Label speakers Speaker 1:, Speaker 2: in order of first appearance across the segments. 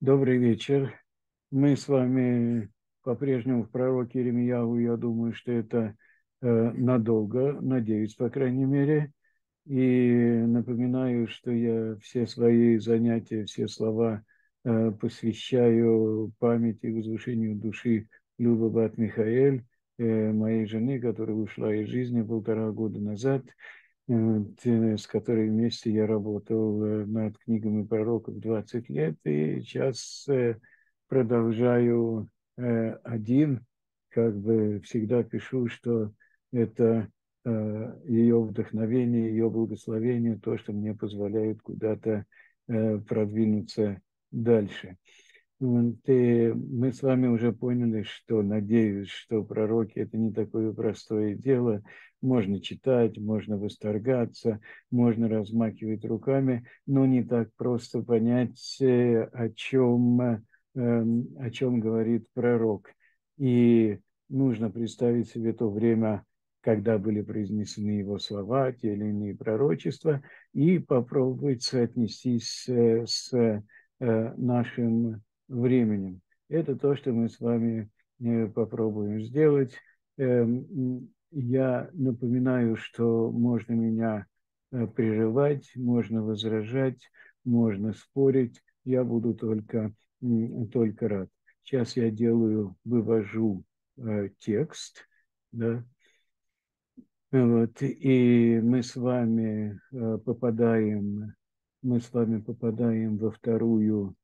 Speaker 1: Добрый вечер. Мы с вами по-прежнему в пророке Иеремияву. Я думаю, что это э, надолго, надеюсь, по крайней мере. И напоминаю, что я все свои занятия, все слова э, посвящаю памяти и возвышению души Люба Бат Михаэль, э, моей жены, которая ушла из жизни полтора года назад, с которой вместе я работал э, над книгами пророков 20 лет, и сейчас э, продолжаю э, один, как бы всегда пишу, что это Э, ее вдохновение, ее благословение, то, что мне позволяет куда-то э, продвинуться дальше. И мы с вами уже поняли, что, надеюсь, что пророки – это не такое простое дело. Можно читать, можно восторгаться, можно размахивать руками, но не так просто понять, э, о чем, эм, о чем говорит пророк. И нужно представить себе то время, когда были произнесены его слова, те или иные пророчества, и попробовать соотнестись с, с э, нашим временем. Это то, что мы с вами э, попробуем сделать. Я напоминаю, что можно меня э, прерывать, можно возражать, можно спорить. Я буду только, только рад. Сейчас я делаю, вывожу текст, да, вот, и мы с вами э, попадаем, мы с вами попадаем во вторую,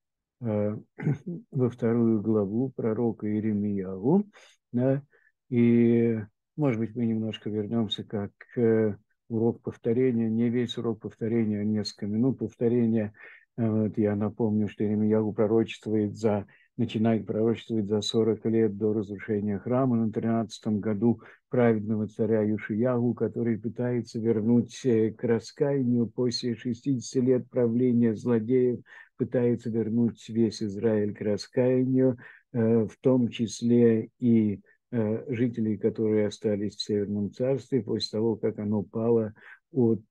Speaker 1: э, во вторую главу пророка Иеремияву, да, и, может быть, мы немножко вернемся как э, урок повторения, не весь урок повторения, а несколько минут повторения. Вот, я напомню, что Иеремияву пророчествует за начинает пророчествовать за 40 лет до разрушения храма на 13 году праведного царя Юшиягу, который пытается вернуть э, к раскаянию после 60 лет правления злодеев, пытается вернуть весь Израиль к раскаянию, э, в том числе и э, жителей, которые остались в Северном Царстве после того, как оно пало от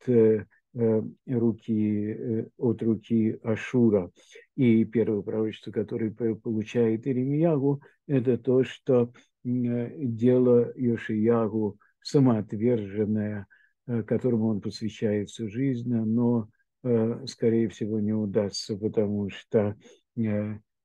Speaker 1: Э, руки, э, от руки Ашура. И первое пророчество, которое получает Иеремиягу, это то, что дело Йошиягу самоотверженное, э, которому он посвящает всю жизнь, но, скорее всего, не удастся, потому что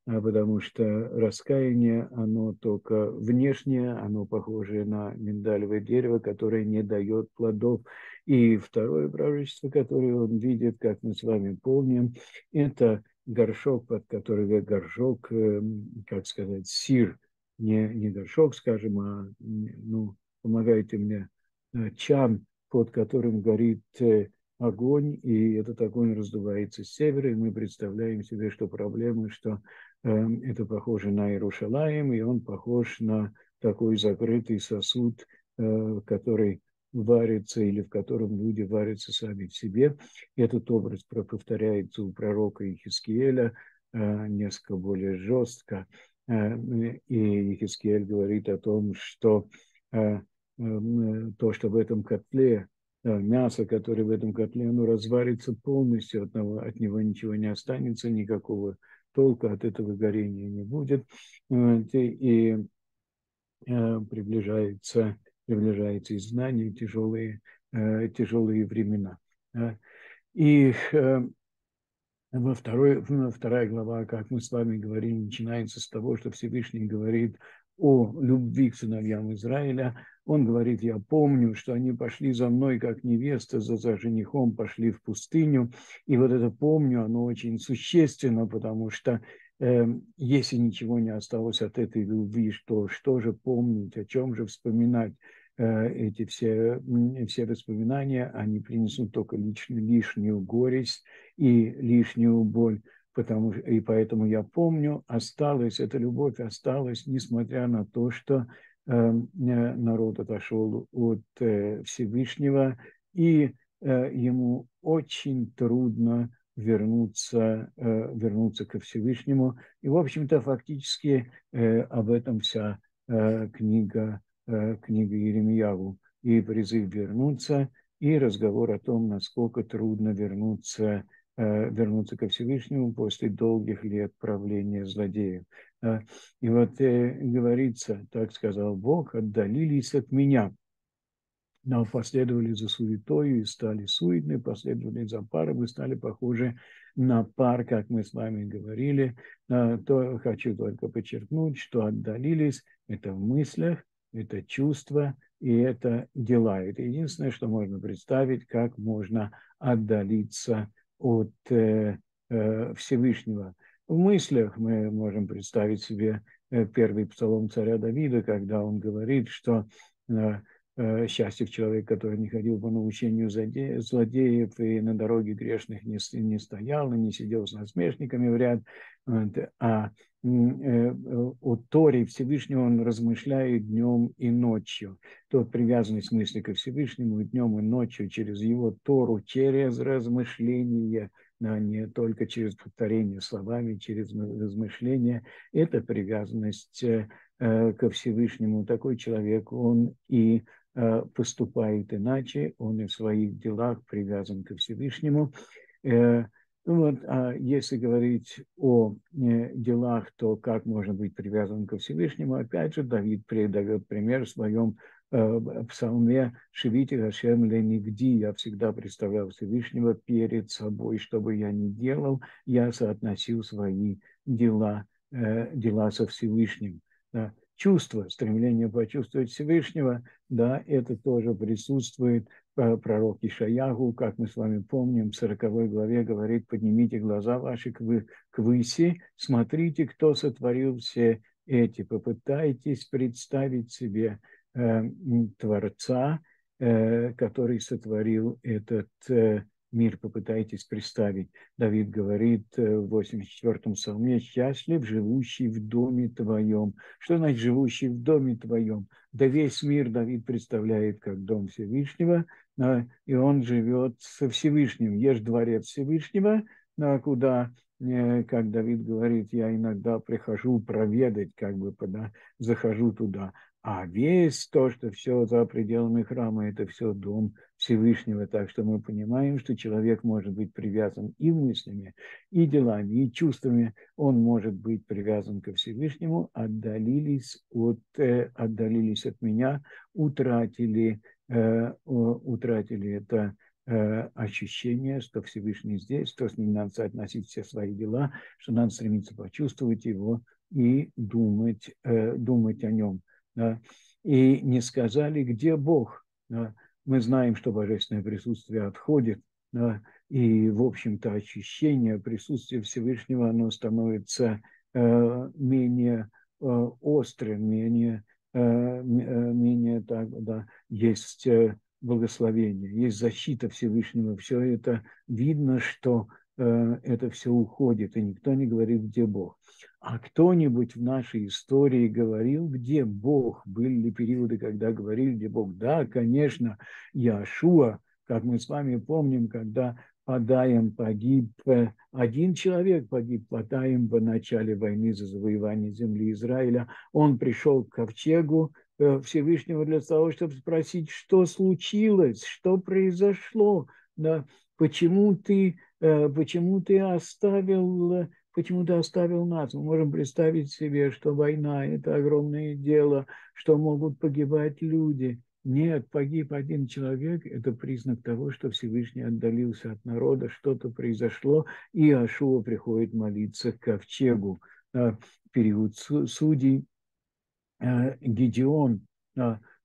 Speaker 1: потому что раскаяние, оно только внешнее, оно похоже на миндалевое дерево, которое не дает плодов. И второе пророчество, которое он видит, как мы с вами помним, это горшок, под который горшок, эм, как сказать, сир, не, не горшок, скажем, а, ну, помогайте мне, э, чан, под которым горит э, огонь, и этот огонь раздувается с севера, и мы представляем себе, что проблема, что это похоже на Иерушалаем, и он похож на такой закрытый сосуд, э, который варится или в котором люди варятся сами в себе. Этот образ повторяется у пророка Ихискиеля э, несколько более жестко. Э, и Ихискиель говорит о том, что то, что в этом котле, мясо, которое в этом котле, оно разварится полностью, от него, от него ничего не останется, никакого толка от этого горения не будет. И э, приближается, приближается изгнание, тяжелые, э, тяжелые времена. И э, во второй, вторая глава, как мы с вами говорим, начинается с того, что Всевышний говорит о любви к сыновьям Израиля, он говорит, я помню, что они пошли за мной, как невеста за, за женихом, пошли в пустыню. И вот это помню, оно очень существенно, потому что э, если ничего не осталось от этой любви, что, что же помнить, о чем же вспоминать? Э, эти все, все воспоминания, они принесут только лишнюю, лишнюю горесть и лишнюю боль потому, и поэтому я помню, осталась, эта любовь осталась, несмотря на то, что Эм, э, народ отошел от э, Всевышнего, и э, ему очень трудно вернуться, вернуться ко Всевышнему. И, в общем-то, фактически об этом вся книга, книга Еремияву. И призыв вернуться, и разговор о том, насколько трудно вернуться, э, вернуться ко Всевышнему после долгих лет правления злодеев. И вот э, говорится, так сказал Бог, отдалились от меня но последовали за суетой и стали суетны, последовали за паром и стали похожи на пар, как мы с вами говорили. То хочу только подчеркнуть, что отдалились это в мыслях, это чувства и это дела. Это единственное, что можно представить, как можно отдалиться от э, э, Всевышнего. В мыслях мы можем представить себе э, первый псалом царя Давида, когда он говорит, что э, счастье человека, который не ходил по научению злодеев и на дороге грешных не, не стоял и не сидел с насмешниками в ряд. А э, о Торе Всевышнего он размышляет днем и ночью. Тот привязанность мысли ко Всевышнему днем и ночью через его Тору, через размышление, а не только через повторение словами, через размышление. Это привязанность э, ко Всевышнему. Такой человек, он и Э, поступает иначе, он и в своих делах привязан ко Всевышнему. Э, вот, а если говорить о э, делах, то как можно быть привязан ко Всевышнему? Опять же, Давид дает пример в своем псалме «Шевите Гашем Ленигди». Я всегда представлял Всевышнего перед собой, что бы я ни делал, я соотносил свои дела, дела со Всевышним. Чувство, стремление почувствовать Всевышнего, да, это тоже присутствует. Пророк Ишаягу, как мы с вами помним, в 40 главе говорит, поднимите глаза ваши к, вы, к выси, смотрите, кто сотворил все эти, попытайтесь представить себе э, Творца, э, который сотворил этот э, мир попытайтесь представить. Давид говорит э, в 84-м псалме, «Счастлив, живущий в доме твоем». Что значит «живущий в доме твоем»? Да весь мир Давид представляет как дом Всевышнего, и он живет со Всевышним. Есть дворец Всевышнего, куда э, как Давид говорит, я иногда прихожу проведать, как бы да, захожу туда. А весь то, что все за пределами храма, это все дом Всевышнего. Так что мы понимаем, что человек может быть привязан и мыслями, и делами, и чувствами. Он может быть привязан ко Всевышнему, отдалились от, э, отдалились от меня, утратили, э, утратили это э, ощущение, что Всевышний здесь, что с ним надо соотносить все свои дела, что надо стремиться почувствовать его и думать, думать о нем да, и не сказали, где Бог. Да. Мы знаем, что божественное присутствие отходит, да, и, в общем-то, ощущение присутствия Всевышнего, оно становится э, менее э, острым, менее, э, э менее так, да, есть э, благословение, есть защита Всевышнего. Все это видно, что это все уходит, и никто не говорит, где Бог. А кто-нибудь в нашей истории говорил, где Бог? Были ли периоды, когда говорили, где Бог? Да, конечно, Яшуа, как мы с вами помним, когда Падаем погиб, э, один человек погиб, Падаем в начале войны за завоевание земли Израиля. Он пришел к ковчегу э, Всевышнего для того, чтобы спросить, что случилось, что произошло, да, почему ты, э, почему ты оставил почему ты оставил нас. Мы можем представить себе, что война – это огромное дело, что могут погибать люди. Нет, погиб один человек – это признак того, что Всевышний отдалился от народа, что-то произошло, и Ашуа приходит молиться к ковчегу. Период судей э, Гедеон,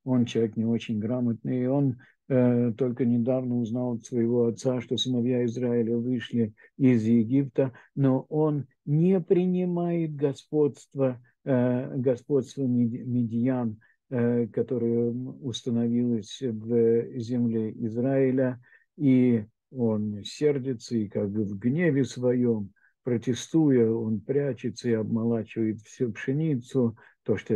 Speaker 1: он человек не очень грамотный, и он Э, только недавно узнал от своего отца, что сыновья Израиля вышли из Египта, но он не принимает господство, э, господство медиан, э, которое установилось в земле Израиля, и он сердится и как бы в гневе своем, протестуя, он прячется и обмолачивает всю пшеницу, то, что,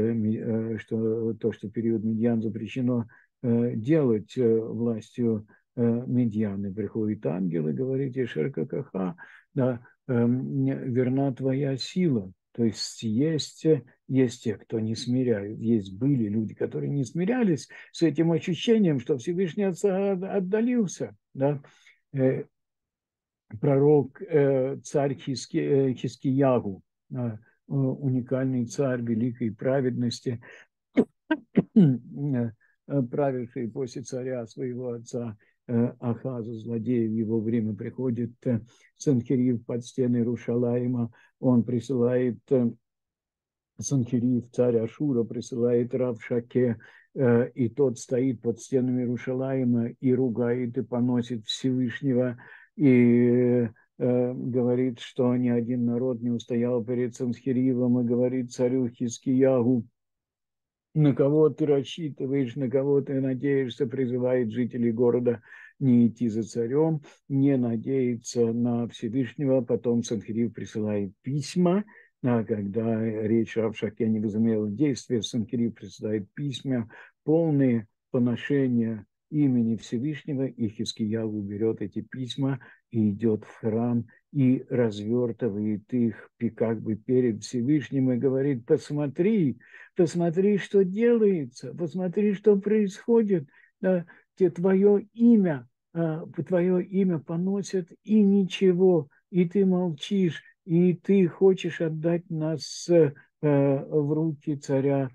Speaker 1: что, то, что период медиан запрещено Э, делать э, властью э, Медьяны. Приходит ангел и говорит, Ешерка Каха, да, эм, верна твоя сила. То есть есть, есть те, кто не смиряют. Есть были люди, которые не смирялись с этим ощущением, что Всевышний отдалился. Да? Э, пророк, э, царь Хиски, Хискиягу, уникальный царь великой праведности, правивший после царя своего отца Э, Ахаза, злодея, в его время приходит э, Санхирив под стены Рушалаима, он присылает э, Санхирив, царь Ашура, присылает Равшаке, и тот стоит под стенами Рушалаима и ругает и поносит Всевышнего, и говорит, что ни один народ не устоял перед Санхиривом, и говорит царю Хискиягу, на кого ты рассчитываешь, на кого ты надеешься, призывает жителей города не идти за царем, не надеяться на Всевышнего. Потом Санхирив присылает письма, а когда речь о Шаке не возымела действия, Санхирив присылает письма, полные поношения имени Всевышнего, и Хискияву берет эти письма и идет в храм и развертывает их как бы перед Всевышним и говорит, посмотри, посмотри, что делается, посмотри, что происходит, да, твое имя, а, твое имя поносят и ничего, и ты молчишь, и ты хочешь отдать нас э, в руки царя,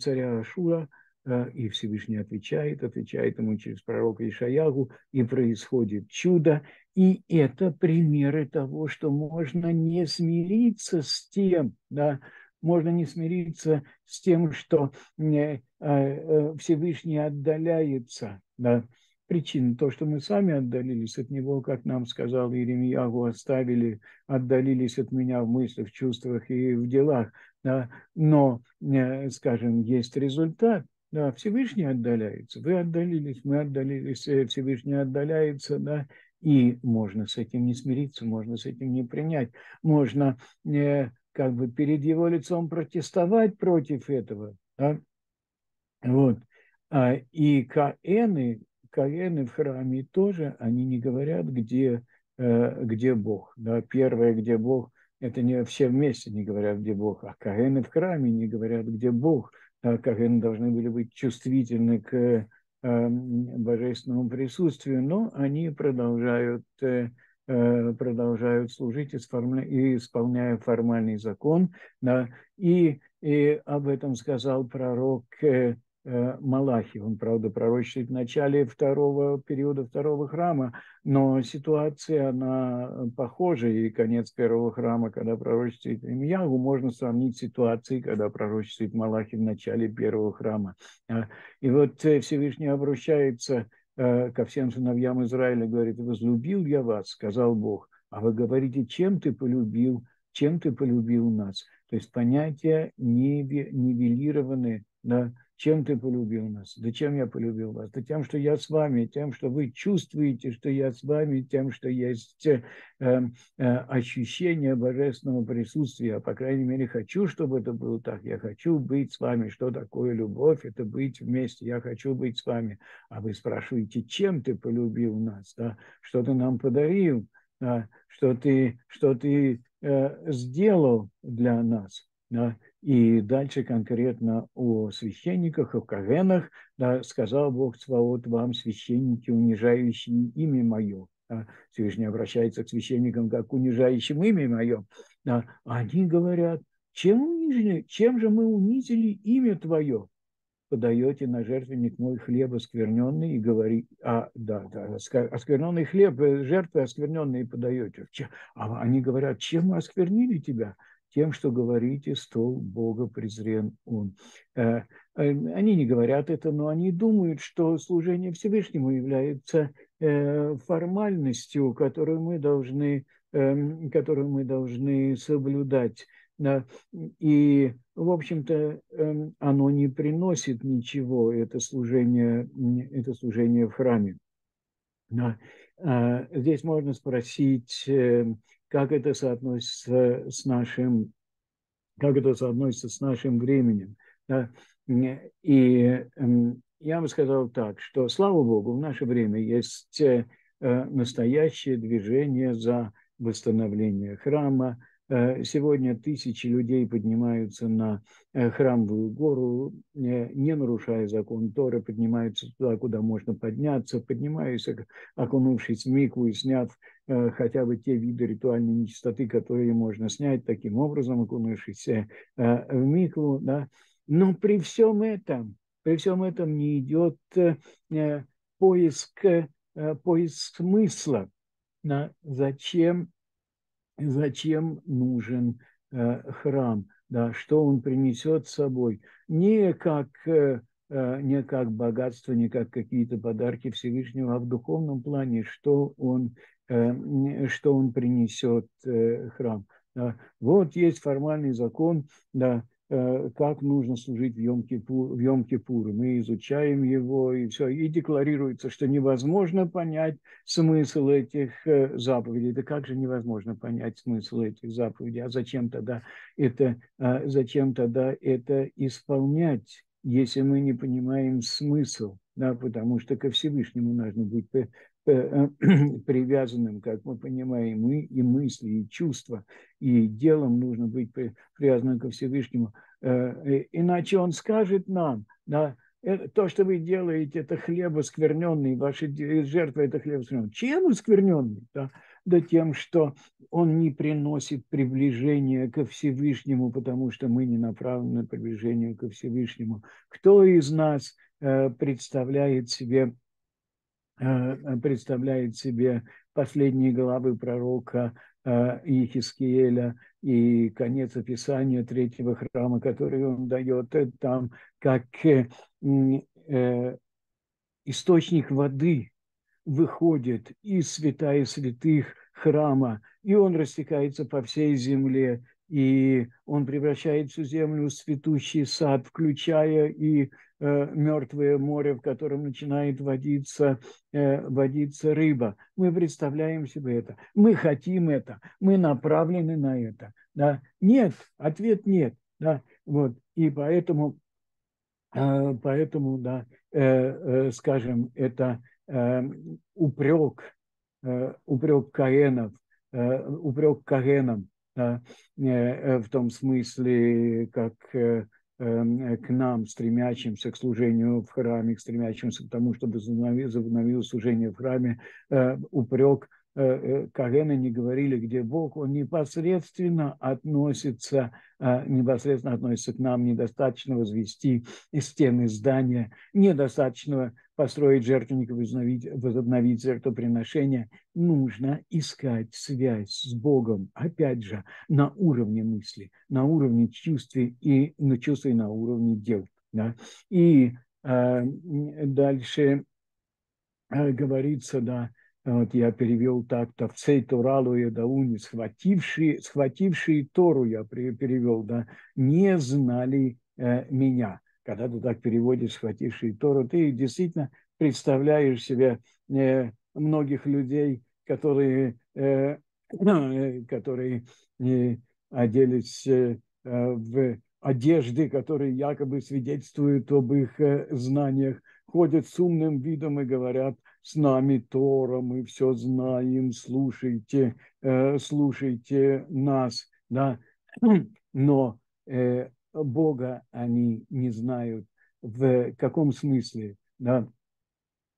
Speaker 1: царя Ашура, а, и Всевышний отвечает, отвечает ему через пророка Ишаягу, и происходит чудо. И это примеры того, что можно не смириться с тем, да, можно не смириться с тем, что э, э, Всевышний отдаляется. Да. Причина то, что мы сами отдалились от Него, как нам сказал Иеремьягу, оставили, отдалились от меня в мыслях, в чувствах и в делах. Да. Но, э, скажем, есть результат. Да, Всевышний отдаляется, вы отдалились, мы отдалились, Всевышний отдаляется, да, и можно с этим не смириться, можно с этим не принять, можно э, как бы перед его лицом протестовать против этого. Да? Вот. А, и каэны, каэны в храме тоже, они не говорят, где, э, где Бог. Да? Первое, где Бог, это не все вместе не говорят, где Бог, а каэны в храме не говорят, где Бог. Да? Каэны должны были быть чувствительны к божественному присутствию, но они продолжают, э, э, продолжают служить, исполняя формальный закон. И, и об этом сказал пророк э, Э, Малахи. Он, правда, пророчествует в начале второго периода второго храма, но ситуация, она похожа, и конец первого храма, когда пророчествует Имьягу, можно сравнить с ситуацией, когда пророчествует Малахи в начале первого храма. А, и вот э, Всевышний обращается э, ко всем сыновьям Израиля, говорит, «Возлюбил я вас, сказал Бог, а вы говорите, чем ты полюбил, чем ты полюбил нас?» То есть понятия нивелированы, да, чем ты полюбил нас? Да чем я полюбил вас? Да тем, что я с вами, тем, что вы чувствуете, что я с вами, тем, что есть э, э, ощущение божественного присутствия. По крайней мере, хочу, чтобы это было так. Я хочу быть с вами. Что такое любовь? Это быть вместе. Я хочу быть с вами. А вы спрашиваете, чем ты полюбил нас? Да? Что ты нам подарил? Да? Что ты, что ты э, сделал для нас? Да? И дальше конкретно о священниках, о кавенах, да, сказал Бог Цваот вам, священники, унижающие имя мое. Да, Всевышний обращается к священникам как унижающим имя мое. Да, они говорят, чем, унижили, чем же мы унизили имя твое? подаете на жертвенник мой хлеб оскверненный и говори, а, да, да, оскверненный хлеб, э, жертвы оскверненные подаете. А они говорят, чем мы осквернили тебя? Тем, что говорите, стол Бога презрен он. Э, э, они не говорят это, но они думают, что служение Всевышнему является э, формальностью, которую мы должны, эм, которую мы должны соблюдать. И, в общем-то, эм, оно не приносит ничего, это служение, это служение в храме. Здесь можно спросить, как это соотносится с нашим, как это соотносится с нашим временем. Да? И я бы сказал так, что, слава Богу, в наше время есть э, настоящее движение за восстановление храма, Э, сегодня тысячи людей поднимаются на э, храмовую гору, не нарушая закон Торы, поднимаются туда, куда можно подняться, поднимаясь, окунувшись в микву и сняв хотя бы те виды ритуальной нечистоты, которые можно снять таким образом, окунувшись в микву. Да. Но при всем этом, при всем этом не идет поиск, поиск смысла. Зачем зачем нужен э, храм, да, что он принесет с собой, не как, э, э, не как богатство, не как какие-то подарки Всевышнего, а в духовном плане, что он, э, что он принесет э, храм. Вот есть формальный закон, да, Э, как нужно служить в Йом-Кипур, в Йом-Кипур. Мы изучаем его, и все. И декларируется, что невозможно понять смысл этих э, заповедей. Да как же невозможно понять смысл этих заповедей? А зачем тогда это, а зачем тогда это исполнять, если мы не понимаем смысл? Да, потому что ко Всевышнему нужно быть Э, привязанным, как мы понимаем, мы и мысли, и чувства, и делом нужно быть привязанным ко Всевышнему. Э, иначе он скажет нам, да, то, что вы делаете, это хлеб оскверненный, ваши жертвы – это хлеб оскверненный. Чем оскверненный? Да? да тем, что он не приносит приближения ко Всевышнему, потому что мы не направлены на приближение ко Всевышнему. Кто из нас э, представляет себе Э, представляет себе последние главы пророка э, Иехискиеля и конец описания третьего храма, который он дает. Там, как э, источник воды выходит из святая святых храма, и он растекается по всей земле, и он превращает всю землю в цветущий сад, включая и э, мертвое море, в котором начинает водиться, э, водиться рыба. Мы представляем себе это, мы хотим это, мы направлены на это. Да? Нет, ответ нет. Да? Вот. И поэтому, э, поэтому да, э, э, скажем, это э, упрек, э, упрек Каенов, э, упрек Каенам, да, э, в том смысле, как э, к нам, стремящимся к служению в храме, к стремящимся к тому, чтобы возобновил служение в храме, э, упрек Кагены не говорили, где Бог, он непосредственно относится, непосредственно относится к нам, недостаточно возвести стены здания, недостаточно построить жертвенник, возобновить, возобновить жертвоприношение, нужно искать связь с Богом, опять же, на уровне мысли, на уровне чувств и на чувств и на уровне дел. Да? И э, дальше э, говорится, да, вот я перевел так-то, в цей Туралу и Дауни, схватившие, схватившие Тору, я перевел, да, не знали э, меня. Когда ты так переводишь схвативший Тору, ты действительно представляешь себе э, многих людей, которые, э, которые э, оделись э, в одежды, которые якобы свидетельствуют об их э, знаниях, ходят с умным видом и говорят, с нами Тора, мы все знаем, слушайте, э, слушайте нас, да, но э, Бога они не знают. В каком смысле? Да?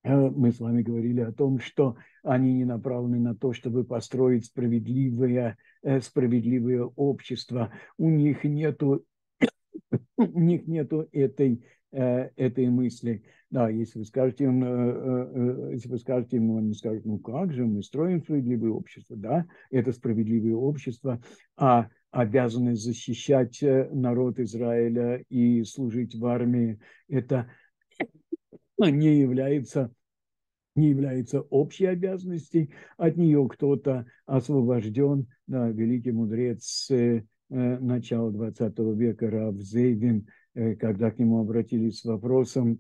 Speaker 1: Э, мы с вами говорили о том, что они не направлены на то, чтобы построить справедливое, э, справедливое общество. У них нету, у них нету этой, этой мысли. Да, если вы скажете им, если вы скажете им, они скажут, ну как же, мы строим справедливое общество, да, это справедливое общество, а обязанность защищать э, народ Израиля и служить в армии, это не является не является общей обязанностью, от нее кто-то освобожден. Да, великий мудрец э, э начала 20 века Рав Зейвин, э, когда к нему обратились с вопросом,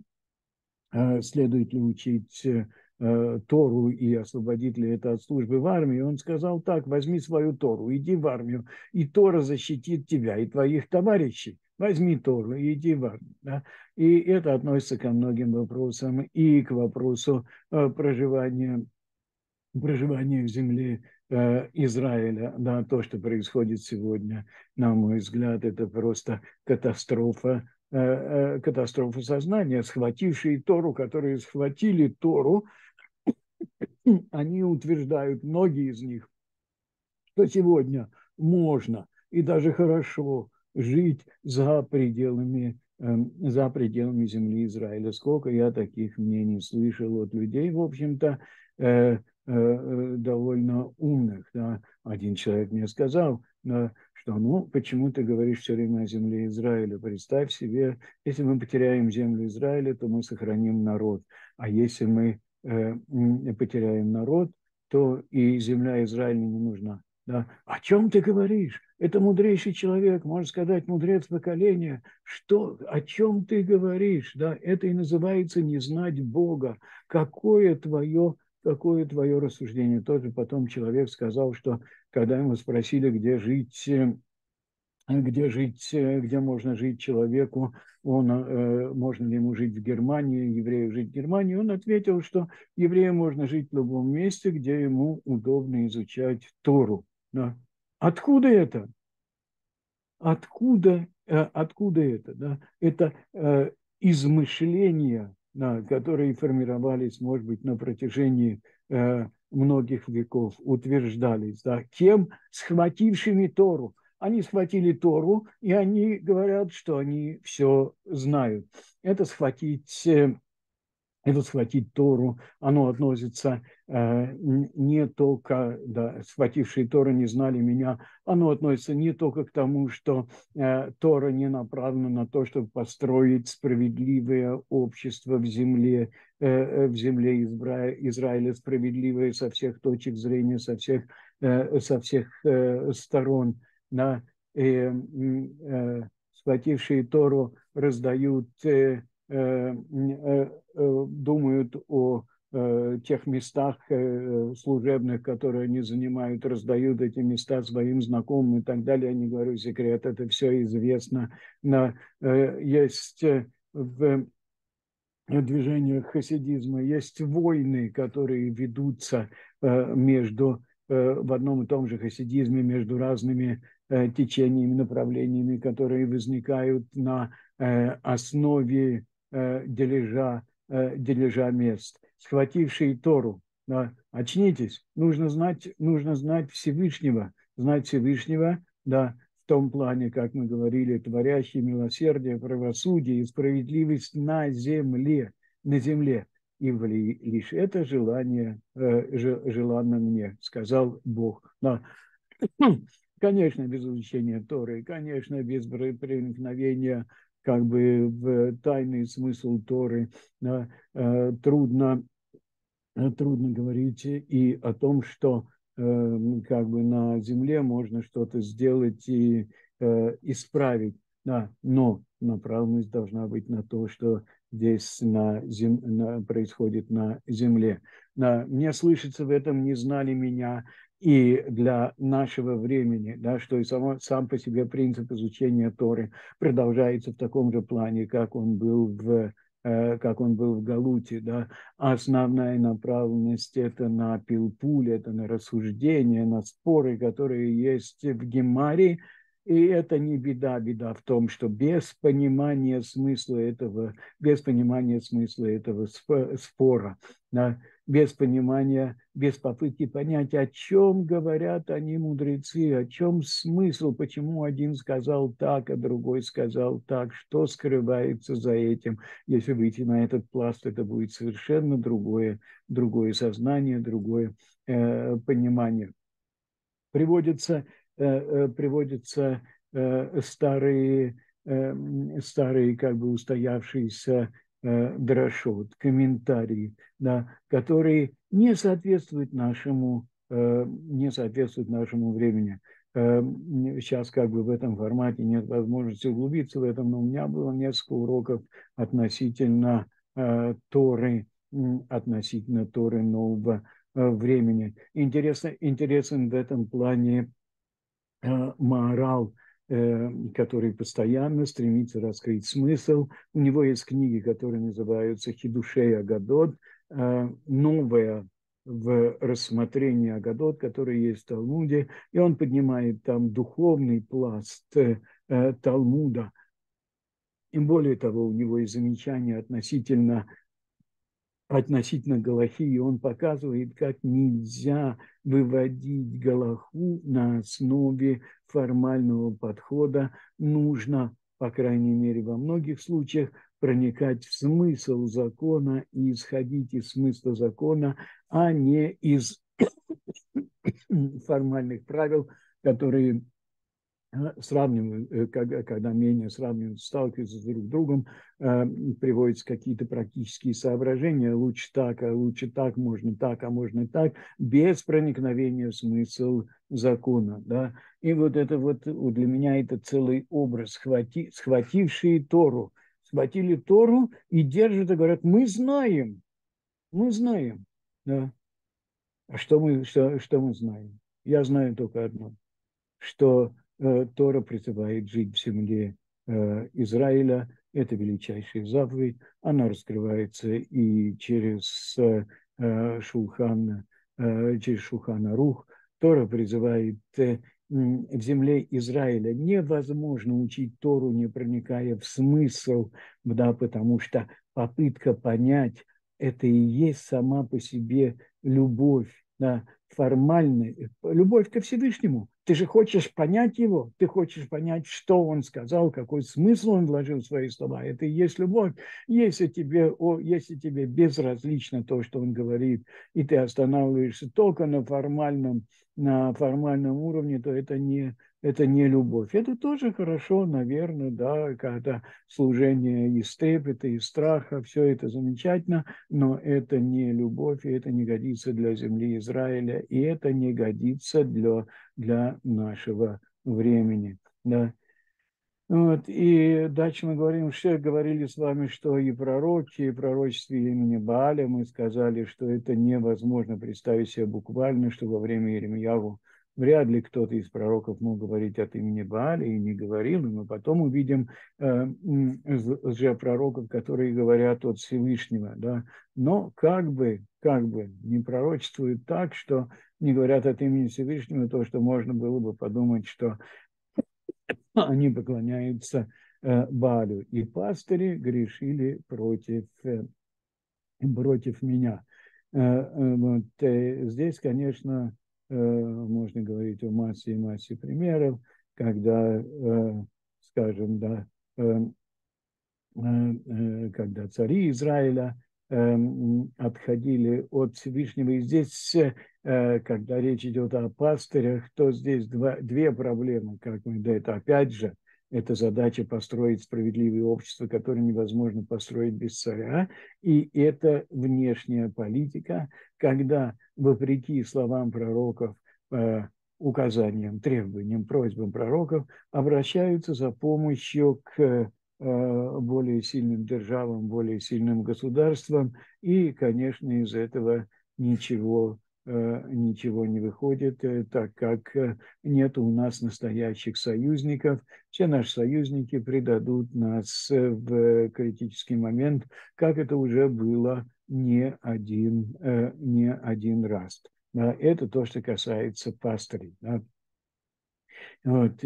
Speaker 1: э, следует ли учить э, Э, Тору и освободит ли это от службы в армии, он сказал так, возьми свою Тору, иди в армию, и Тора защитит тебя и твоих товарищей. Возьми Тору и иди в армию. Да? И это относится ко многим вопросам и к вопросу э, проживания, проживания в земле э, Израиля, да, то, что происходит сегодня, на мой взгляд, это просто катастрофа, э, э, катастрофа сознания, схватившие Тору, которые схватили Тору, они утверждают, многие из них, что сегодня можно и даже хорошо жить за пределами Эм, за пределами земли Израиля. Сколько я таких мнений слышал от людей, в общем-то, э, э, э, довольно умных. Да. Один человек мне сказал, что ну, почему ты говоришь все время о земле Израиля? Представь себе, если мы потеряем землю Израиля, то мы сохраним народ. А если мы потеряем народ, то и земля Израиля не нужна. Да. О чем ты говоришь? Это мудрейший человек, можно сказать, мудрец поколения. Что, о чем ты говоришь? Да, это и называется не знать Бога. Какое твое, какое твое рассуждение? Тоже потом человек сказал, что когда ему спросили, где жить, где жить, где можно жить человеку, он, э, можно ли ему жить в Германии, еврею жить в Германии, он ответил, что еврею можно жить в любом месте, где ему удобно изучать Тору. Да. Откуда это? Откуда, э, откуда это? Да? Это э, измышления, да, которые формировались, может быть, на протяжении э, многих веков, утверждались, да, кем схватившими Тору. Они схватили Тору, и они говорят, что они все знают. Это схватить э, это схватить Тору, оно относится э, не только, да, схватившие Тору не знали меня, оно относится не только к тому, что э, Тора не направлена на то, чтобы построить справедливое общество в земле, э, э в земле Изра... Израиля, справедливое со всех точек зрения, со всех, э, со всех э, сторон. Да, э, э, схватившие Тору раздают э, думают о тех местах служебных, которые они занимают, раздают эти места своим знакомым и так далее. Я не говорю секрет, это все известно. Но есть в движениях хасидизма есть войны, которые ведутся между в одном и том же хасидизме между разными течениями, направлениями, которые возникают на основе э, дележа, э, дележа мест, схватившие Тору. Да, очнитесь, нужно знать, нужно знать Всевышнего, знать Всевышнего, да, в том плане, как мы говорили, творящий милосердие, правосудие и справедливость на земле, на земле. И лишь это желание э, желанно мне, сказал Бог. Да. Конечно, без изучения Торы, конечно, без проникновения как бы в тайный смысл Торы. Да, э, трудно, э, трудно говорить и о том, что э, как бы на земле можно что-то сделать и исправить. Да, но направленность должна быть на то, что здесь на зем... на... происходит на земле. Да, мне слышится в этом «не знали меня», и для нашего времени, да, что и само, сам по себе принцип изучения Торы продолжается в таком же плане, как он был в э, как он был в Галуте, да, основная направленность это на пилпуль, это на рассуждение, на споры, которые есть в Гемаре, и это не беда, беда в том, что без понимания смысла этого, без понимания смысла этого спора, да, без понимания, без попытки понять, о чем говорят они мудрецы, о чем смысл, почему один сказал так, а другой сказал так, что скрывается за этим. Если выйти на этот пласт, это будет совершенно другое, другое сознание, другое э, понимание. Приводится, э, э, приводятся э, старые, э, старые как бы устоявшиеся дрошот, комментарии, да, которые не соответствуют нашему, э, не соответствуют нашему времени. Э, сейчас как бы в этом формате нет возможности углубиться в этом, но у меня было несколько уроков относительно э, Торы, относительно Торы нового э, времени. Интересно, интересен в этом плане э, Э, который постоянно стремится раскрыть смысл. У него есть книги, которые называются «Хидушей Агадот», э, новая, в рассмотрении Агадот, который есть в Талмуде, и он поднимает там духовный пласт э, Талмуда. И более того, у него есть замечания относительно относительно Галахи, и он показывает, как нельзя выводить Галаху на основе формального подхода. Нужно, по крайней мере, во многих случаях, проникать в смысл закона и исходить из смысла закона, а не из формальных правил, которые сравнивают, э, когда, когда мнения сравнивают, сталкиваются друг с другом, э, приводятся какие-то практические соображения, лучше так, а лучше так, можно так, а можно так, без проникновения в смысл закона. Да? И вот это вот для меня это целый образ, схвати, схватившие Тору, схватили Тору и держат и говорят, мы знаем, мы знаем. Да? А что мы, что, что мы знаем? Я знаю только одно, что Э, Тора призывает жить в земле э, Израиля. Это величайшая заповедь. Она раскрывается и через э, Шулхан, через Шулхана Рух. Тора призывает в земле Израиля невозможно учить Тору, не проникая в смысл, да, потому что попытка понять это и есть сама по себе любовь, да, формальная, любовь ко Всевышнему. Ты же хочешь понять его, ты хочешь понять, что он сказал, какой смысл он вложил в свои слова. Это и есть любовь. Если тебе, о, если тебе безразлично то, что он говорит, и ты останавливаешься только на формальном, на формальном уровне, то это не, это не любовь. Это тоже хорошо, наверное, да, когда служение из трепета, из страха, все это замечательно, но это не любовь, и это не годится для земли Израиля, и это не годится для, для нашего времени. Да. Вот, и дальше мы говорим, что говорили с вами, что и пророки, и пророчество имени Бааля, мы сказали, что это невозможно представить себе буквально, что во время Еремьяву Вряд ли кто-то из пророков мог говорить от имени Бааля и не говорил, и мы потом увидим э, лжепророков, которые говорят от Всевышнего. Да? Но как бы, как бы не пророчествуют так, что не говорят от имени Всевышнего, то, что можно было бы подумать, что они поклоняются э, Балю. И пастыри грешили против, э, против меня. Э, вот, здесь, конечно, можно говорить о массе и массе примеров, когда, скажем, да, когда цари Израиля отходили от Всевышнего. И здесь, когда речь идет о пастырях, то здесь два, две проблемы, как мы до этого, опять же, это задача построить справедливое общество, которое невозможно построить без царя. И это внешняя политика, когда, вопреки словам пророков, э, указаниям, требованиям, просьбам пророков, обращаются за помощью к э, более сильным державам, более сильным государствам. И, конечно, из этого ничего Э, ничего не выходит, э, так как э, нет у нас настоящих союзников. Все наши союзники предадут нас в критический момент, как это уже было не один, не один раз. Это то, что касается пастырей. Вот.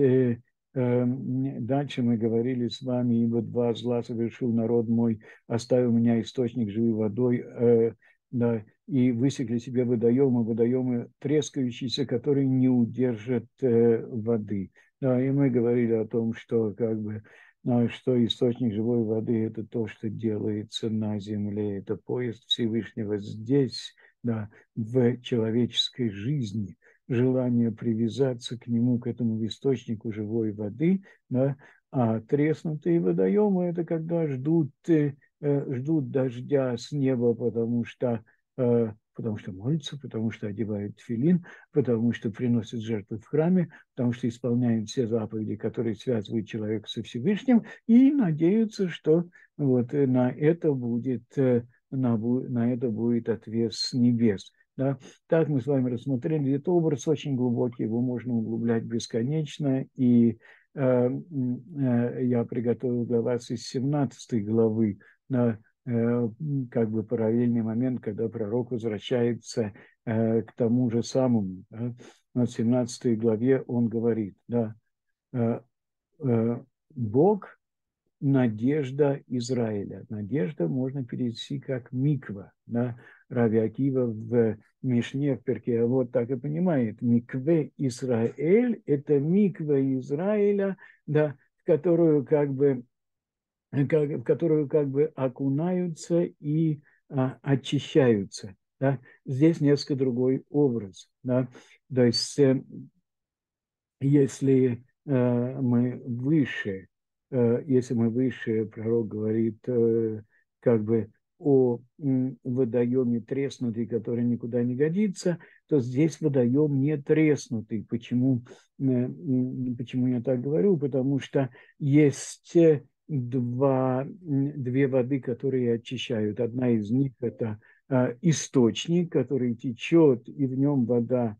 Speaker 1: Дальше мы говорили с вами, ибо два зла совершил народ мой, оставил меня источник живой водой, да, и высекли себе водоемы, водоемы трескающиеся, которые не удержат э, воды. Да, и мы говорили о том, что как бы ну, что источник живой воды – это то, что делается на земле, это поезд Всевышнего здесь, да, в человеческой жизни, желание привязаться к нему, к этому источнику живой воды, да, а треснутые водоемы – это когда ждут э, Э, ждут дождя с неба, потому что, э, потому что молятся, потому что одевают филин, потому что приносят жертвы в храме, потому что исполняют все заповеди, которые связывают человека со Всевышним, и надеются, что вот на это будет, э, на, на это будет ответ с небес. Да? Так мы с вами рассмотрели. Это образ очень глубокий, его можно углублять бесконечно. И э, э, я приготовил для вас из 17 главы как бы параллельный момент, когда пророк возвращается к тому же самому. В 17 главе он говорит, да, Бог – надежда Израиля. Надежда можно перевести как миква. Да? Рави Акива в Мишне, в Перке, вот так и понимает. Микве Израиль – это миква Израиля, да, которую как бы в которую как бы окунаются и а, очищаются. Да? Здесь несколько другой образ. Да? То есть, э, если э, мы выше, э, если мы выше, пророк говорит э, как бы о водоеме треснутый, который никуда не годится, то здесь водоем не треснутый. Почему, почему я так говорю? Потому что есть два, две воды, которые очищают. Одна из них – это источник, который течет, и в нем вода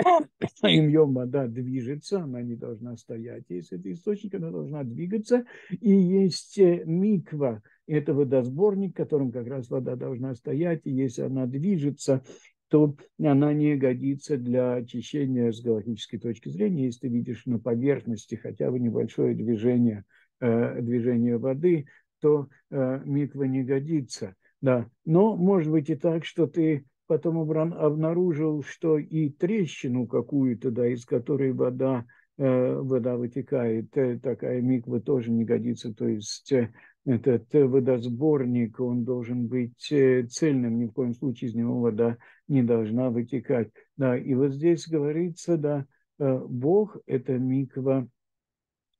Speaker 1: и в нем вода движется, она не должна стоять. Если это источник, она должна двигаться. И есть э, миква, это водосборник, в котором как раз вода должна стоять. И если она движется, то она не годится для очищения с галактической точки зрения. Если ты видишь на поверхности хотя бы небольшое движение, э, движение воды, то э, миква не годится. Да. Но может быть и так, что ты потом обнаружил, что и трещину какую-то, да, из которой вода, э, вода вытекает, э, такая миква тоже не годится. То есть э, этот водосборник, он должен быть цельным, ни в коем случае из него вода не должна вытекать. Да, и вот здесь говорится, да, Бог – это миква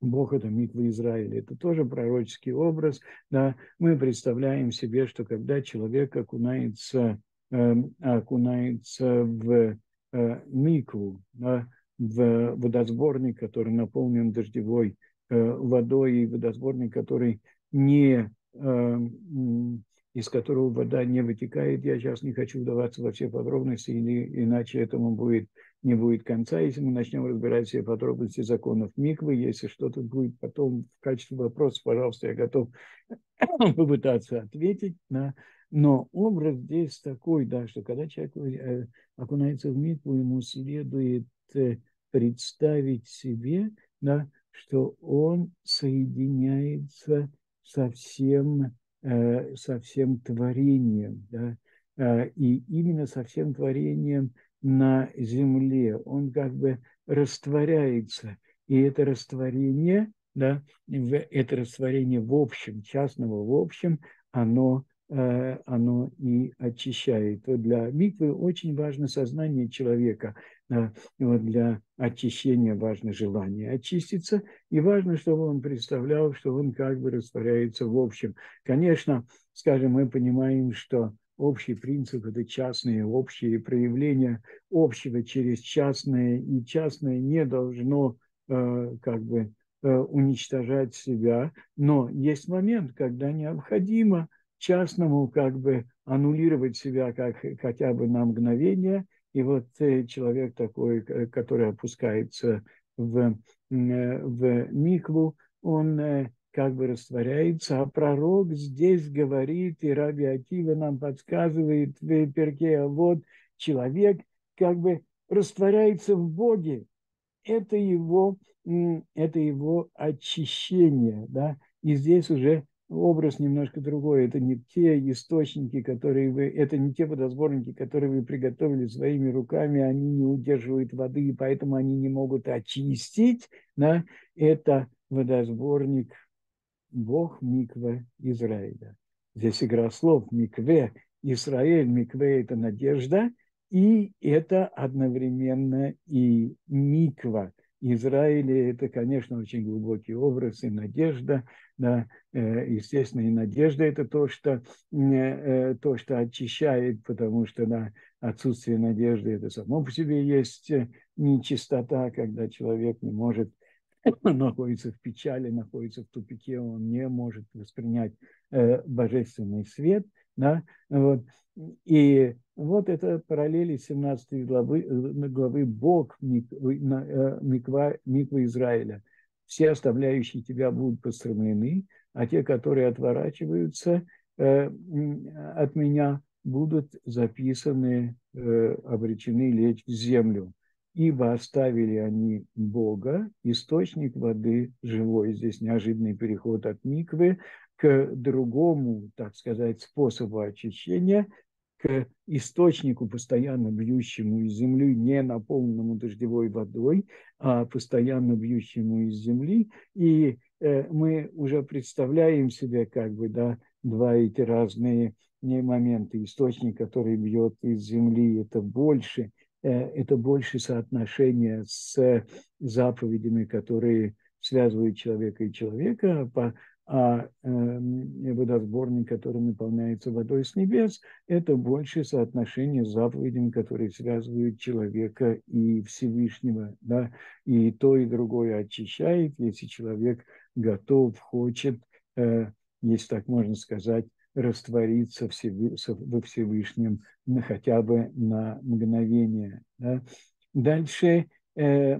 Speaker 1: Бог – это миква Израиля. Это тоже пророческий образ. Да? Мы представляем себе, что когда человек окунается Эм, окунается в э, микву, да, в водосборник, который наполнен дождевой э, водой, и водосборник, который не эм, из которого вода не вытекает. Я сейчас не хочу вдаваться во все подробности, или, иначе этому будет, не будет конца, если мы начнем разбирать все подробности законов Миквы. Если что-то будет потом в качестве вопроса, пожалуйста, я готов попытаться ответить на но образ здесь такой, да, что когда человек э, окунается в митву, ему следует э, представить себе, да, что он соединяется со всем, э, со всем творением, да, и именно со всем творением на земле. Он как бы растворяется. И это растворение, да, это растворение в общем, частного в общем, оно Э, оно и очищает. Для миквы очень важно сознание человека. Вот для очищения важно желание очиститься, и важно, чтобы он представлял, что он как бы растворяется в общем. Конечно, скажем, мы понимаем, что общий принцип – это частные, общие проявления общего через частное, и частное не должно э, как бы э, уничтожать себя, но есть момент, когда необходимо – частному как бы аннулировать себя как хотя бы на мгновение. И вот э, человек такой, который опускается в, э, в микву, он э, как бы растворяется, а пророк здесь говорит, и Раби Акива нам подсказывает в перке, вот человек как бы растворяется в Боге. Это его, это его очищение, да, и здесь уже образ немножко другой. Это не те источники, которые вы, это не те водосборники, которые вы приготовили своими руками, они не удерживают воды, и поэтому они не могут очистить. Да? Это водосборник Бог Микве Израиля. Здесь игра слов Микве Израиль, Микве – это надежда, и это одновременно и Миква – Израиле это, конечно, очень глубокий образ и надежда, да, э, естественно, и надежда это то, что, э, то, что очищает, потому что да, отсутствие надежды это само по себе есть э, нечистота, когда человек не может находится в печали, находится в тупике, он не может воспринять божественный свет, да, вот. И вот это параллели 17 главы, э, главы Бог Миква, э, Миква Израиля. Все оставляющие тебя будут постремлены, а те, которые отворачиваются, от меня будут записаны, обречены лечь в землю ибо оставили они Бога, источник воды живой. Здесь неожиданный переход от миквы к другому, так сказать, способу очищения, к источнику, постоянно бьющему из земли, не наполненному дождевой водой, а постоянно бьющему из земли. И э, мы уже представляем себе как бы, да, два эти разные моменты. Источник, который бьет из земли, это больше – Э, это больше соотношение с заповедями, которые связывают человека и человека, а, а э, водосборник, который наполняется водой с небес, это больше соотношение с заповедями, которые связывают человека и Всевышнего. Да? И то, и другое очищает, если человек готов, хочет, э, если так можно сказать, раствориться во Всевышнем ну, хотя бы на мгновение. Да. Дальше, э,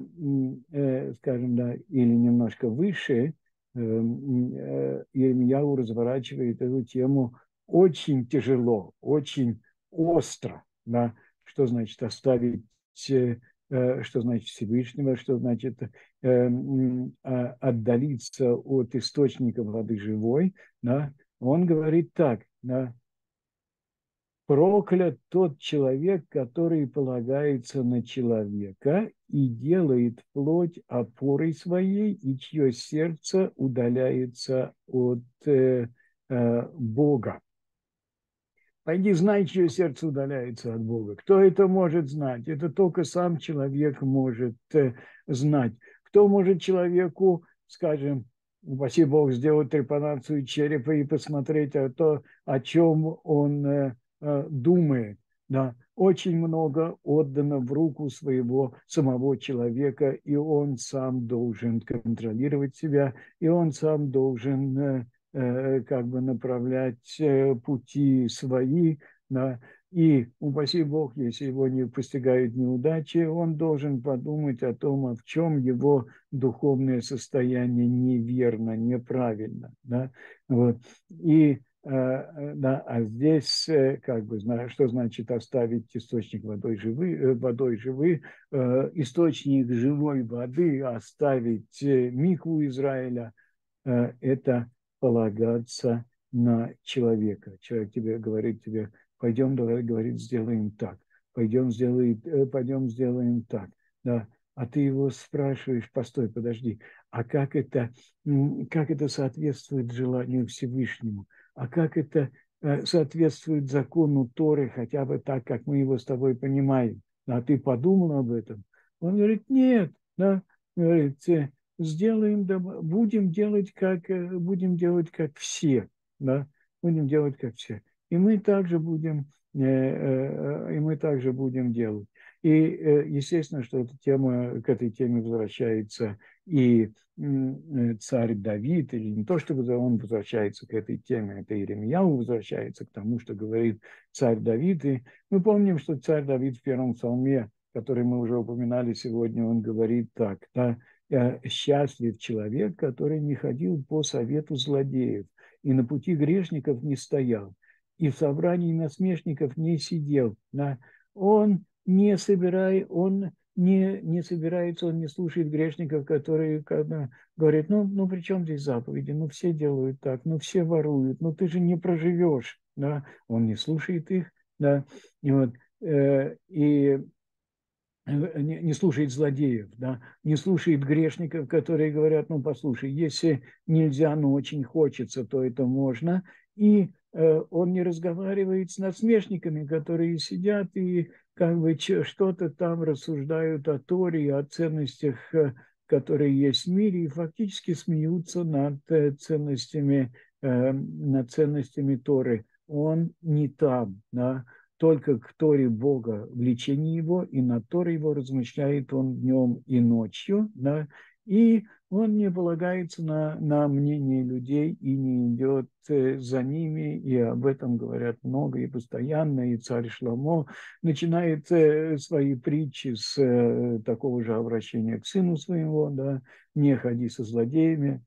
Speaker 1: э, скажем, да, или немножко выше, э, э, Еремьяу разворачивает эту тему очень тяжело, очень остро. Да. Что значит оставить э, что значит Всевышнего, что значит э, а, отдалиться от источника воды живой, да, он говорит так, да, проклят тот человек, который полагается на человека и делает плоть опорой своей, и чье сердце удаляется от э, э, Бога. Пойди знай, чье сердце удаляется от Бога. Кто это может знать? Это только сам человек может э, знать. Кто может человеку, скажем, упаси Бог, сделать трепанацию черепа и посмотреть о то, о чем он э, э, думает. Да. Очень много отдано в руку своего самого человека, и он сам должен контролировать себя, и он сам должен э, как бы направлять пути свои. Да. И, упаси Бог, если его не постигают неудачи, он должен подумать о том, а в чем его духовное состояние неверно, неправильно. Да? Вот. И э, э, да, а здесь, э, как бы, что значит оставить источник водой живы, водой живы, источник живой воды оставить микву Израиля, это полагаться на человека. Человек тебе говорит тебе, пойдем, говорит, сделаем так, пойдем, сделаем, э, пойдем, сделаем так, да, а ты его спрашиваешь, постой, подожди, а как это, как это соответствует желанию Всевышнему, а как это э, соответствует закону Торы, хотя бы так, как мы его с тобой понимаем, а ты подумал об этом? Он говорит, нет, да, говорит, «Э, сделаем, будем делать как, будем делать как все, да, будем делать как все. И мы также будем, э, э, и мы также будем делать. И естественно, что эта тема, к этой теме возвращается и царь Давид, или не то, чтобы он возвращается к этой теме, это Иеремьяу возвращается к тому, что говорит царь Давид. И мы помним, что царь Давид в первом псалме, который мы уже упоминали сегодня, он говорит так, да, «Счастлив человек, который не ходил по совету злодеев и на пути грешников не стоял, и в собрании насмешников не сидел. Да? Он не собирает, он не, не собирается, он не слушает грешников, которые когда, говорят, ну, ну при чем здесь заповеди, ну все делают так, ну все воруют, ну ты же не проживешь. Да? Он не слушает их, да? и, вот, э, и э, не, не слушает злодеев, да, не слушает грешников, которые говорят, ну, послушай, если нельзя, но очень хочется, то это можно, и он не разговаривает с насмешниками, которые сидят и как бы что-то там рассуждают о Торе, о ценностях, э, которые есть в мире, и фактически смеются над э, ценностями, над ценностями Торы. Он не там, да? только к Торе Бога влечение его, и на Торе его размышляет он днем и ночью, да? и он не полагается на, на мнение людей и не идет э, за ними, и об этом говорят много и постоянно, и царь Шламо начинает э, свои притчи с э, такого же обращения к сыну своему, да, не ходи со злодеями,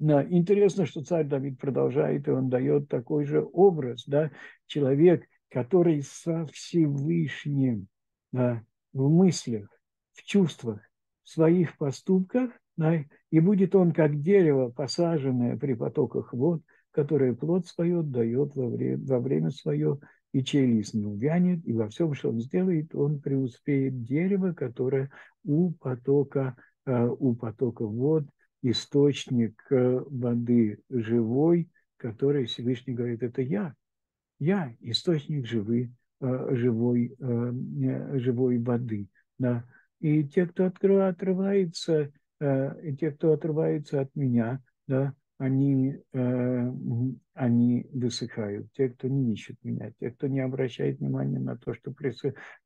Speaker 1: Но интересно, что царь Давид продолжает, и он дает такой же образ, да, человек, который со Всевышним да, в мыслях, в чувствах, в своих поступках, да, и будет он как дерево, посаженное при потоках вод, которое плод свое дает во время, во время свое, и чей лист не увянет, и во всем, что он сделает, он преуспеет дерево, которое у потока, э, у потока вод источник э, воды живой, который Всевышний говорит, это я. Я источник живы, э, живой, живой воды. Да. И те, кто отрывается, и те, кто отрывается от меня, да, они, э, они высыхают. Те, кто не ищет меня, те, кто не обращает внимания на то, что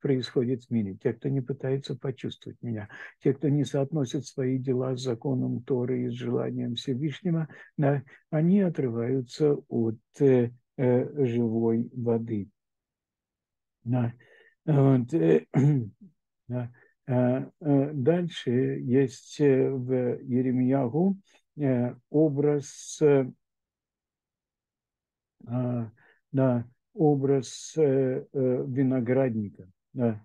Speaker 1: происходит в мире, те, кто не пытается почувствовать меня, те, кто не соотносит свои дела с законом Торы и с желанием Всевышнего, да, они отрываются от э, э, живой воды. Да. Вот, э, да. А, э, дальше есть э, в Еремьягу Э, образ, э, а, да, образ э, виноградника. Да.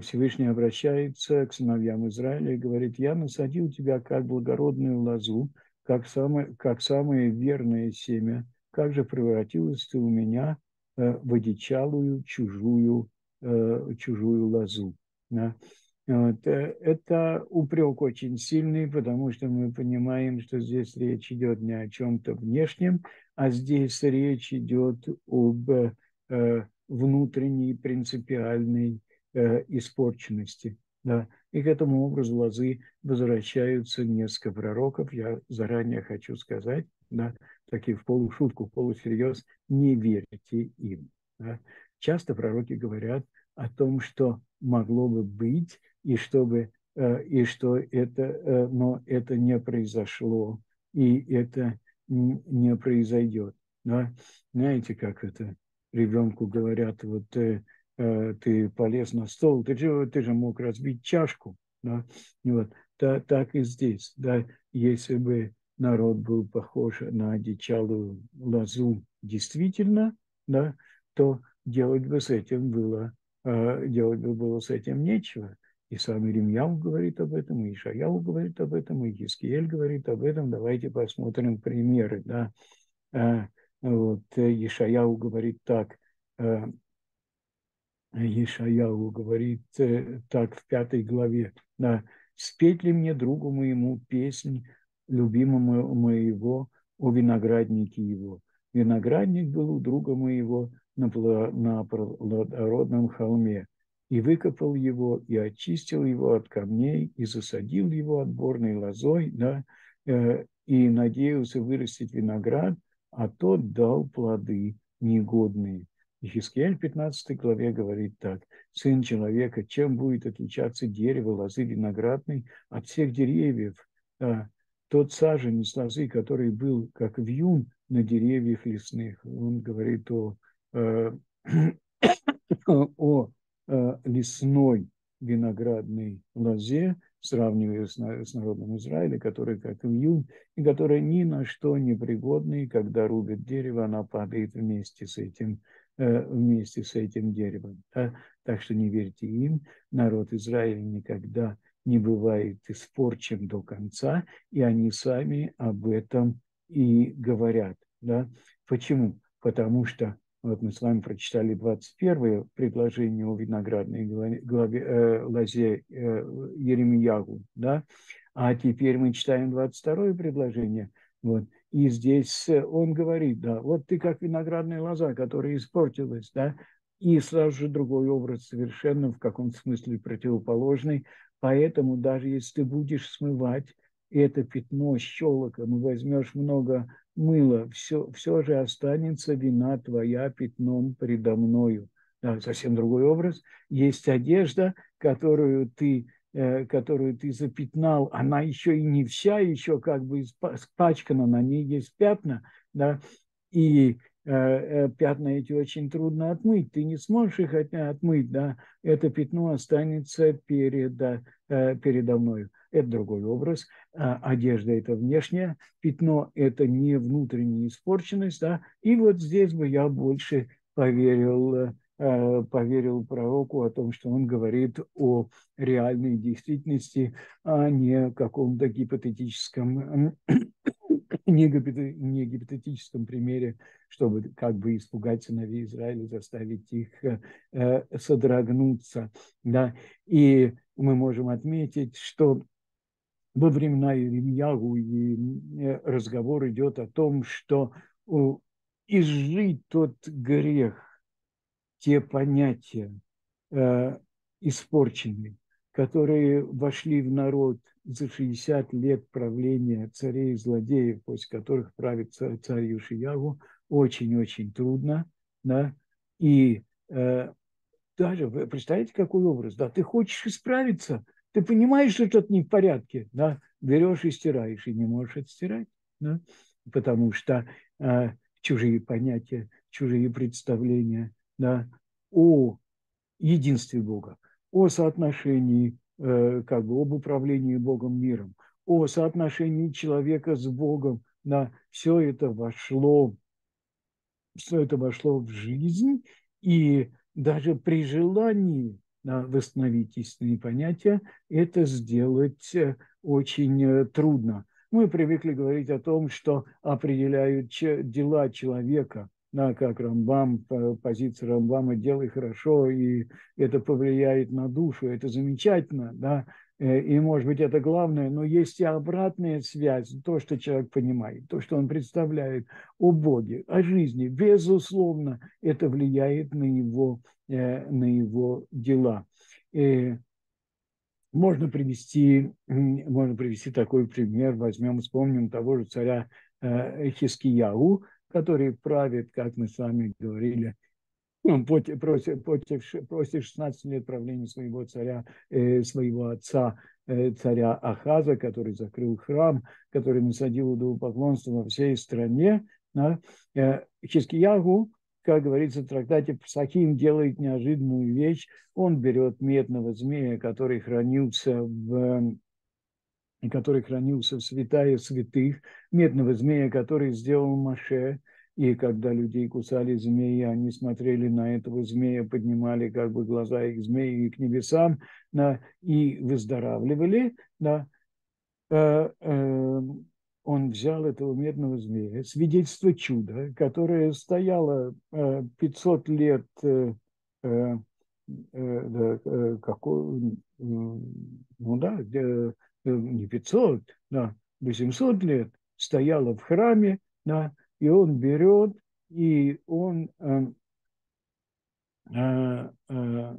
Speaker 1: Всевышний обращается к сыновьям Израиля и говорит, я насадил тебя как благородную лозу, как самое, как самое верное семя, как же превратилась ты у меня в одичалую чужую, чужую лозу. Да. Вот. Э, это упрек очень сильный, потому что мы понимаем, что здесь речь идет не о чем-то внешнем, а здесь речь идет об э, внутренней принципиальной э, испорченности. Да. И к этому образу лозы возвращаются несколько пророков. Я заранее хочу сказать, да, такие в полушутку, полусерьез, не верьте им. Да. Часто пророки говорят о том, что могло бы быть, и чтобы э, и что это, э, но это не произошло, и это не произойдет. Да? Знаете, как это ребенку говорят, вот э, ты полез на стол, ты же, ты же мог разбить чашку. Да? Вот, та, так и здесь. Да? Если бы народ был похож на одичалую лозу действительно, да, то делать бы с этим было, делать бы было с этим нечего. И сам Иремьяу говорит об этом, и Ишаяу говорит об этом, и Хискиель говорит об этом. Давайте посмотрим примеры. Да? А, вот, Ишаяу говорит так, Ишаяу говорит э, так в пятой главе. Да, «Спеть ли мне, другу моему, песнь любимому моего о винограднике его? Виноградник был у друга моего на плодородном холме и выкопал его, и очистил его от камней, и засадил его отборной лозой, да, э, и надеялся вырастить виноград, а тот дал плоды негодные. Ехискель 15 главе говорит так. «Сын человека, чем будет отличаться дерево лозы виноградной от всех деревьев? Да, тот саженец лозы, который был как вьюн на деревьях лесных». Он говорит о, э, о лесной виноградной лозе, сравнивая с, с народом Израиля, который как июнь, и которая ни на что не пригодна, и когда рубят дерево, она падает вместе с этим, э, вместе с этим деревом. Да? Так что не верьте им, народ Израиля никогда не бывает испорчен до конца, и они сами об этом и говорят. Да? Почему? Потому что вот мы с вами прочитали 21 предложение о виноградной главе, э, лозе э, Еремиягу, да? А теперь мы читаем 22 предложение. Вот. И здесь он говорит, да, вот ты как виноградная лоза, которая испортилась, да, и сразу же другой образ совершенно в каком-то смысле противоположный. Поэтому даже если ты будешь смывать это пятно щелоком и возьмешь много мыла, все, все же останется вина твоя пятном предо мною. Да, совсем другой образ. Есть одежда, которую ты, э, которую ты запятнал, она еще и не вся, еще как бы испачкана, на ней есть пятна, да, и пятна эти очень трудно отмыть, ты не сможешь их отмыть, да, это пятно останется перед, передо мною. Это другой образ. Одежда – это внешнее, пятно – это не внутренняя испорченность, да, и вот здесь бы я больше поверил Э, поверил пророку о том, что он говорит о реальной действительности, а не каком-то гипотетическом, не, гипотетическом примере, чтобы как бы испугать сыновей Израиля, заставить их э, содрогнуться. Да? И мы можем отметить, что во времена Иеремьягу и э, разговор идет о том, что изжить тот грех, те понятия э, испорченные, которые вошли в народ за 60 лет правления царей и злодеев, после которых правит царь, царь Юшиягу, очень-очень трудно. Да? И э, даже, вы представляете, какой образ? Да? Ты хочешь исправиться, ты понимаешь, что что-то не в порядке, да? берешь и стираешь, и не можешь отстирать, да? потому что э, чужие понятия, чужие представления, да, о единстве Бога, о соотношении, как бы, об управлении Богом миром, о соотношении человека с Богом, да, все это вошло, все это вошло в жизнь, и даже при желании восстановить истинные понятия, это сделать э, очень э, трудно. Мы привыкли говорить о том, что определяют дела человека, да, как Рамбам, позиция Рамбама «делай хорошо», и это повлияет на душу, это замечательно, да, э, и, может быть, это главное, но есть и обратная связь, то, что человек понимает, то, что он представляет о Боге, о жизни. Безусловно, это влияет на его, э, на его дела. И э, можно привести, можно привести такой пример. Возьмем, вспомним того же царя Хискияу, который правит, как мы с вами говорили, ну, против, против, против 16 лет правления своего царя, э, своего отца, э, царя Ахаза, который закрыл храм, который насадил идолопоклонство во всей стране. Да. Э, Хискиягу, как говорится в трактате Псахим, делает неожиданную вещь. Он берет медного змея, который хранился в который хранился в святая святых, медного змея, который сделал Маше, и когда людей кусали змеи, они смотрели на этого змея, поднимали как бы глаза их змеи к небесам да, и выздоравливали. Да. Э, э, он взял этого медного змея, свидетельство чуда, которое стояло 500 э, лет, какой, ну да, не 500, да, 800 лет стояла в храме, да, и он берет, и он... Э, э, э,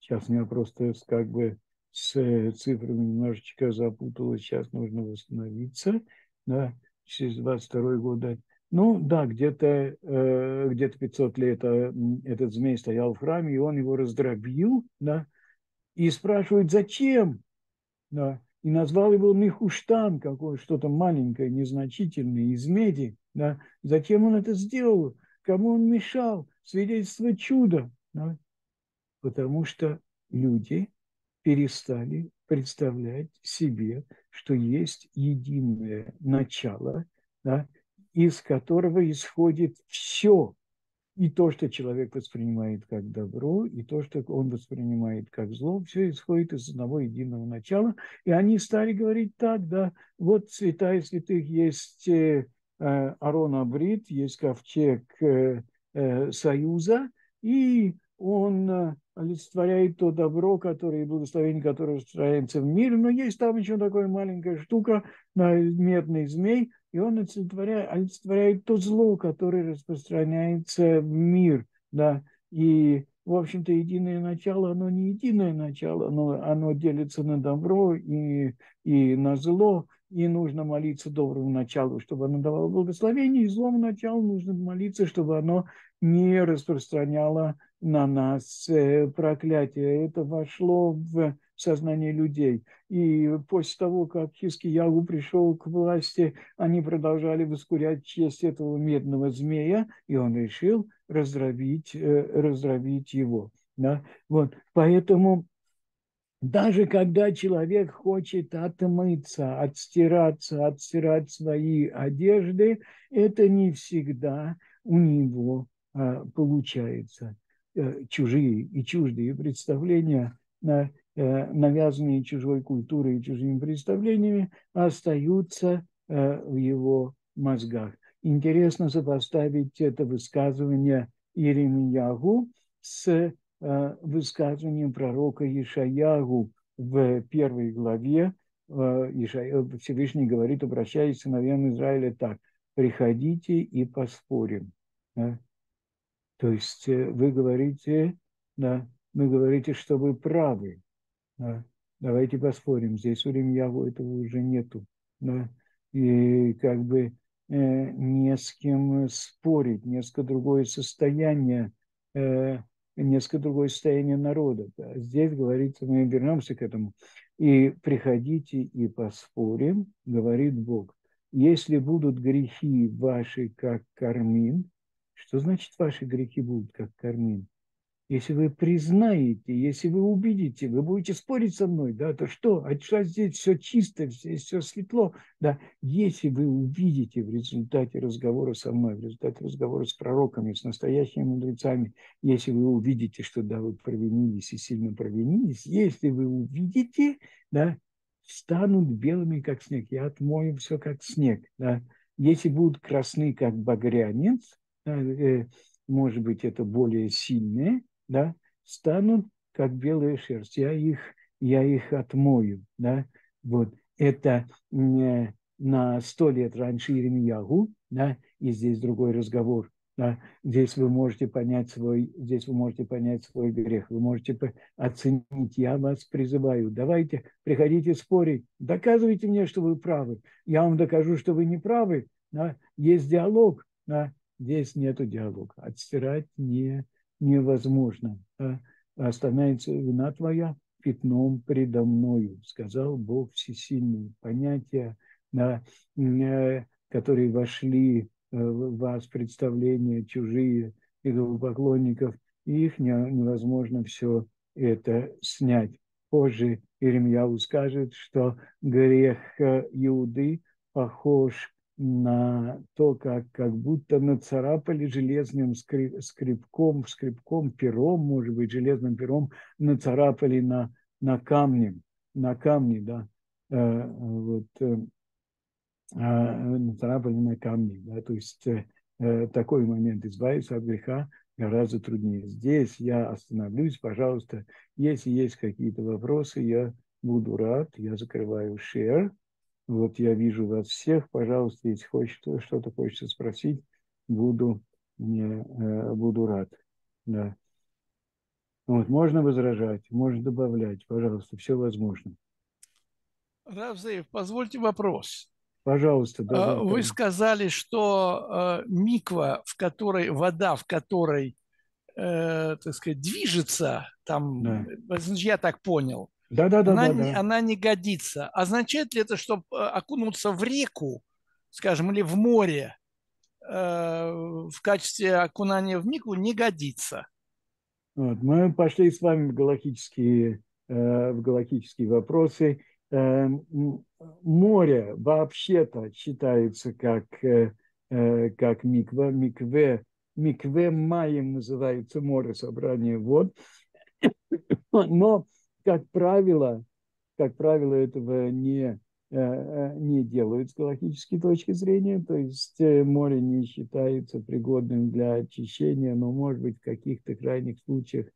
Speaker 1: сейчас меня просто как бы с цифрами немножечко запуталось, сейчас нужно восстановиться, да, через 22 год. Ну, да, где-то э, где 500 лет э, этот змей стоял в храме, и он его раздробил, да, и спрашивает, зачем? Да, и назвал его Нихуштан, какое что-то маленькое, незначительное, из меди. Да? Зачем он это сделал? Кому он мешал? Свидетельство чуда. Да? Потому что люди перестали представлять себе, что есть единое начало, да, из которого исходит все и то, что человек воспринимает как добро, и то, что он воспринимает как зло, все исходит из одного единого начала. И они стали говорить так, да, вот святая святых есть э, э Арон Абрит, есть ковчег э, э, Союза, и он э, олицетворяет то добро, которое и благословение, которое распространяется в мире, но есть там еще такая маленькая штука, медный змей, и он олицетворяет, олицетворяет то зло, которое распространяется в мир, да, и, в общем-то, единое начало, оно не единое начало, но оно делится на добро и, и на зло, и нужно молиться доброму началу, чтобы оно давало благословение, и злому началу нужно молиться, чтобы оно не распространяло на нас э, проклятие. Это вошло в в сознании людей. И после того, как Хискиягу пришел к власти, они продолжали воскурять честь этого медного змея, и он решил раздробить, э, раздробить его. Да? Вот. Поэтому даже когда человек хочет отмыться, отстираться, отстирать свои одежды, это не всегда у него а, получается. Э, чужие и чуждые представления, навязанные чужой культурой и чужими представлениями, остаются э, в его мозгах. Интересно сопоставить это высказывание Иеремиягу с высказыванием пророка Ишаягу в первой главе. Всевышний говорит, обращаясь к сыновьям Израиля так, приходите и поспорим. То есть э, вы говорите, да, вы говорите, что вы правы. Да. Давайте поспорим. Здесь у Ремьяву этого уже нету. Да. И как бы э, не с кем спорить, несколько другое состояние, э, несколько другое состояние народа. Да. Здесь говорится, мы вернемся к этому. И приходите и поспорим, говорит Бог. Если будут грехи ваши, как кармин, что значит ваши грехи будут как кармин? Если вы признаете, если вы увидите, вы будете спорить со мной, да, то что? А что здесь все чисто, здесь все светло, да. Если вы увидите в результате разговора со мной, в результате разговора с пророками, с настоящими мудрецами, если вы увидите, что да, вы провинились и сильно провинились, если вы увидите, да, станут белыми, как снег. Я отмою все, как снег, да. Если будут красны, как багрянец, Э, может быть, это более сильные, да, станут как белая шерсть. Я их, я их отмою, да. Вот это э, на сто лет раньше Иеремиягу, да, и здесь другой разговор. Да. Здесь вы можете понять свой, здесь вы можете понять свой грех, вы можете оценить. Я вас призываю, давайте, приходите спорить, доказывайте мне, что вы правы. Я вам докажу, что вы не правы. Да. Есть диалог, да. Здесь нет диалога. Отстирать не, невозможно. Да? Останется вина твоя пятном предо мною, сказал Бог Всесильный. Понятия, да, э, которые вошли э, в вас, представления чужие идолопоклонников, их невозможно все это снять. Позже Иеремьяу скажет, что грех э, Иуды похож на то, как, как будто нацарапали железным скребком, скребком, пером, может быть, железным пером, нацарапали на, на камне, на камне, да, э, вот, э, э, нацарапали на камне, да, то есть э, такой момент. Избавиться от греха гораздо труднее. Здесь я остановлюсь, пожалуйста, если есть какие-то вопросы, я буду рад, я закрываю share, вот я вижу вас всех, пожалуйста, если хочешь, что-то хочется спросить, буду, не, э, буду рад. Да. Вот, можно возражать, можно добавлять, пожалуйста, все возможно.
Speaker 2: Равзеев, позвольте вопрос.
Speaker 1: Пожалуйста.
Speaker 2: Да, Вы сказали, что э, миква, в которой вода, в которой, э, так сказать, движется, там, да. я так понял,
Speaker 1: да, да, да,
Speaker 2: она,
Speaker 1: да, да.
Speaker 2: она не годится. Означает ли это, что э, окунуться в реку, скажем, или в море э, в качестве окунания в микву не годится?
Speaker 1: Вот, мы пошли с вами в галактические, э, в галактические вопросы. Э, море вообще-то считается как, э, э как миква, микве, микве маем называется море, собрание вод. Но как правило, как правило, этого не, э, э, не делают с галактической точки зрения, то есть э, море не считается пригодным для очищения, но, может быть, в каких-то крайних случаях,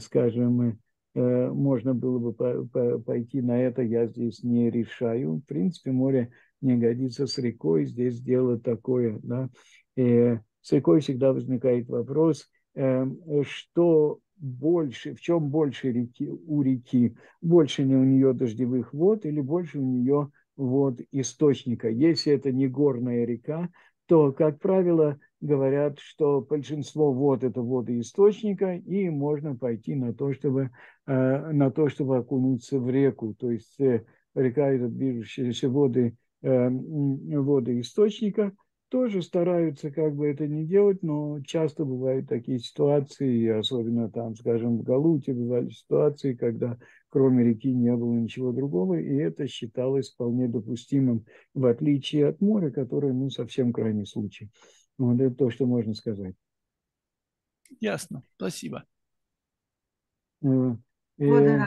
Speaker 1: скажем, можно было бы пойти на это, я здесь не решаю. В принципе, море не годится с рекой, здесь дело такое. Да? И с рекой всегда возникает вопрос, что больше, в чем больше реки, у реки? Больше ли у нее дождевых вод или больше у нее вод источника? Если это не горная река, то, как правило, говорят, что большинство вод – это воды источника, и можно пойти на то, чтобы, на то, чтобы окунуться в реку. То есть река – это движущиеся воды, воды источника – тоже стараются как бы это не делать, но часто бывают такие ситуации, особенно там, скажем, в Галуте бывали ситуации, когда кроме реки не было ничего другого, и это считалось вполне допустимым, в отличие от моря, которое, ну, совсем крайний случай. Вот это то, что можно сказать.
Speaker 2: Ясно, спасибо.
Speaker 3: Э, э,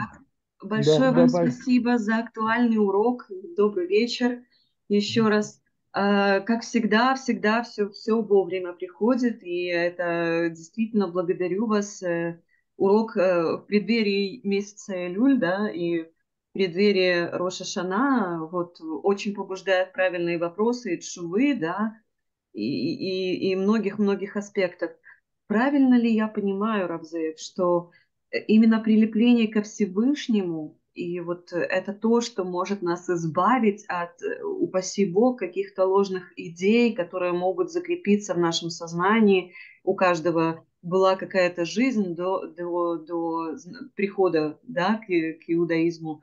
Speaker 3: большое да, вам да, спасибо за актуальный урок. Добрый вечер еще раз. А, как всегда, всегда все, все вовремя приходит, и это действительно благодарю вас. Э, урок э, в преддверии месяца Элюль, да, и в преддверии Роша Шана, вот, очень побуждает правильные вопросы чувы, да, и, многих-многих аспектов. Правильно ли я понимаю, Равзеев, что именно прилепление ко Всевышнему и вот это то, что может нас избавить от, э, упаси Бог, каких-то ложных идей, которые могут закрепиться в нашем сознании. У каждого была какая-то жизнь до, до, до прихода да, к, к иудаизму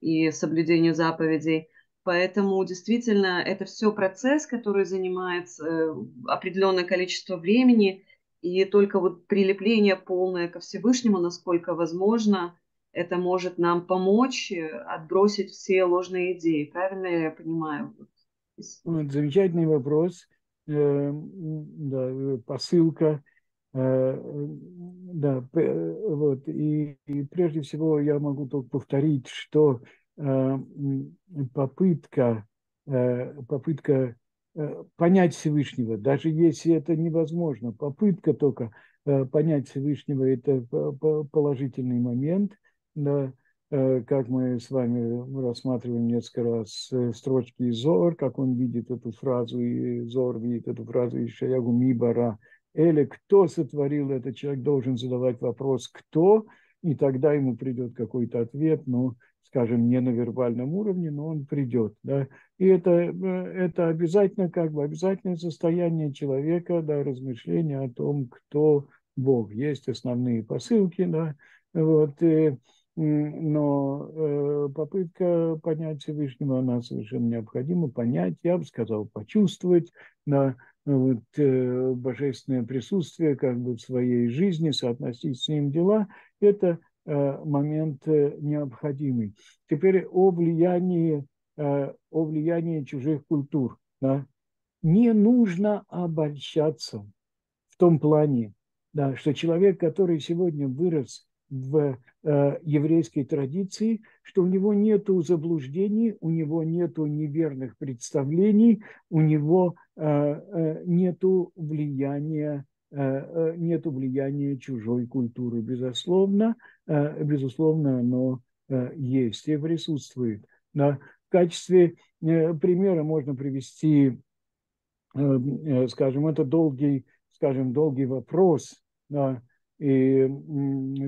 Speaker 3: и соблюдению заповедей. Поэтому действительно это все процесс, который занимает э, определенное количество времени, и только вот прилепление полное ко Всевышнему, насколько возможно, это может нам помочь э, отбросить все ложные идеи. Правильно я понимаю?
Speaker 1: Вот, замечательный вопрос. Э, да, э, посылка. Да, вот. И, и прежде всего я могу только повторить, что попытка, попытка понять Всевышнего, даже если это невозможно, попытка только понять Всевышнего – это положительный момент – да, э, как мы с вами рассматриваем несколько раз э, строчки Зор, как он видит эту фразу, и Зор видит эту фразу из Шаягу Мибара. Или кто сотворил этот человек, должен задавать вопрос «кто?», и тогда ему придет какой-то ответ, ну, скажем, не на вербальном уровне, но он придет. Да? И это, э, это обязательно, как бы, обязательное состояние человека, да, размышления о том, кто Бог. Есть основные посылки, да, вот, и, но э, попытка понять Всевышнего, она совершенно необходима, понять, я бы сказал, почувствовать на вот, э, божественное присутствие как бы в своей жизни, соотносить с ним дела, это э, момент необходимый. Теперь о влиянии, о влиянии чужих культур. Да? Не нужно обольщаться в том плане, да, что человек, который сегодня вырос в э, еврейской традиции, что у него нет заблуждений, у него нет неверных представлений, у него э, э, нет влияния э, э, нет влияния чужой культуры. Безусловно, безусловно, оно есть и присутствует. Да. В качестве примера можно привести, скажем, это долгий, скажем, долгий вопрос, да, и,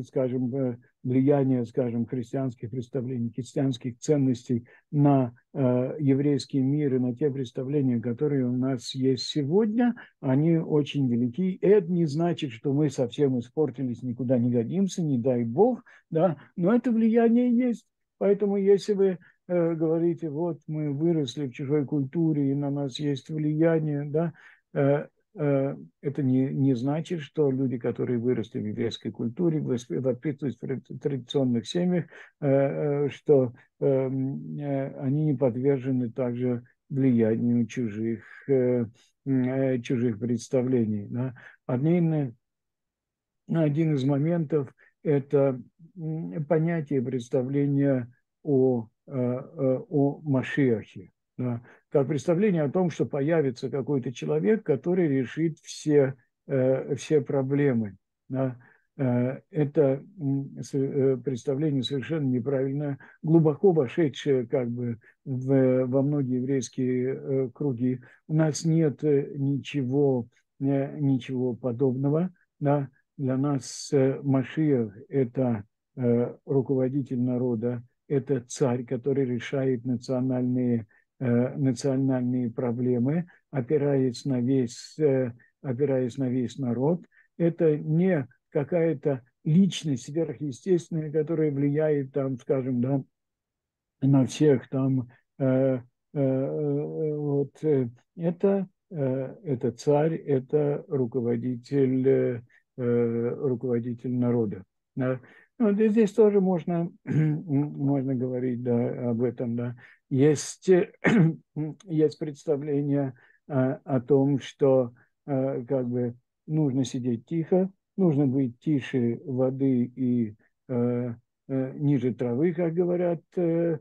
Speaker 1: скажем, э, влияние, скажем, христианских представлений, христианских ценностей на э, еврейский мир и на те представления, которые у нас есть сегодня, они очень велики. Это не значит, что мы совсем испортились, никуда не годимся, не дай Бог, да, но это влияние есть. Поэтому если вы э, говорите, вот мы выросли в чужой культуре, и на нас есть влияние, да, э, это не, не значит, что люди, которые выросли в еврейской культуре, воспитывались в традиционных семьях, э, э, что эм, они не подвержены также влиянию чужих, чужих представлений. Да. Один, один из моментов – это понятие представления о, о Машиахе да, как представление о том, что появится какой-то человек, который решит все, э, все проблемы. Э, это э, представление совершенно неправильно, глубоко вошедшее как бы в, во многие еврейские круги. У нас нет ничего, ничего подобного. Да. Для нас Машиах – это руководитель народа, это царь, который решает национальные национальные проблемы, опираясь на весь, опираясь на весь народ. Это не какая-то личность сверхъестественная, которая влияет там, скажем, да, на всех там. Вот это, это царь, это руководитель, руководитель народа. Да. Вот и здесь тоже можно, можно говорить да, об этом. Да. Есть, есть представление а, о том, что а, как бы нужно сидеть тихо, нужно быть тише воды и а, а, ниже травы, как говорят а,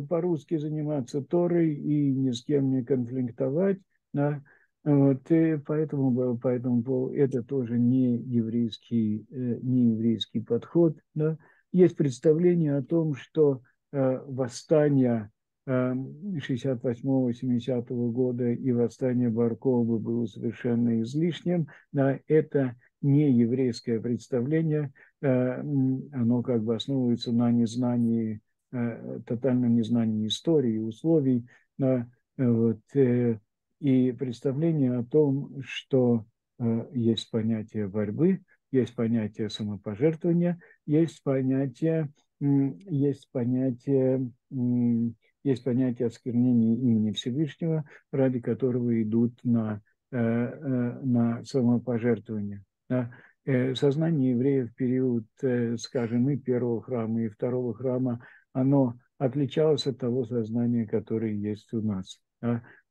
Speaker 1: по-русски, заниматься Торой и ни с кем не конфликтовать. Да. Вот, и поэтому, поэтому это тоже не еврейский, э, не еврейский подход. Да? Есть представление о том, что э, восстание 68-70 э, года и восстание Баркова было совершенно излишним. Да? Это не еврейское представление, оно как бы основывается на незнании, тотальном незнании истории, условий. Да? Вот, и представление о том, что э, есть понятие борьбы, есть понятие самопожертвования, есть понятие, есть понятие, есть понятие осквернения имени Всевышнего, ради которого идут на, э, э, на самопожертвование. Да? Сознание евреев в период, скажем, и первого храма, и второго храма, оно отличалось от того сознания, которое есть у нас.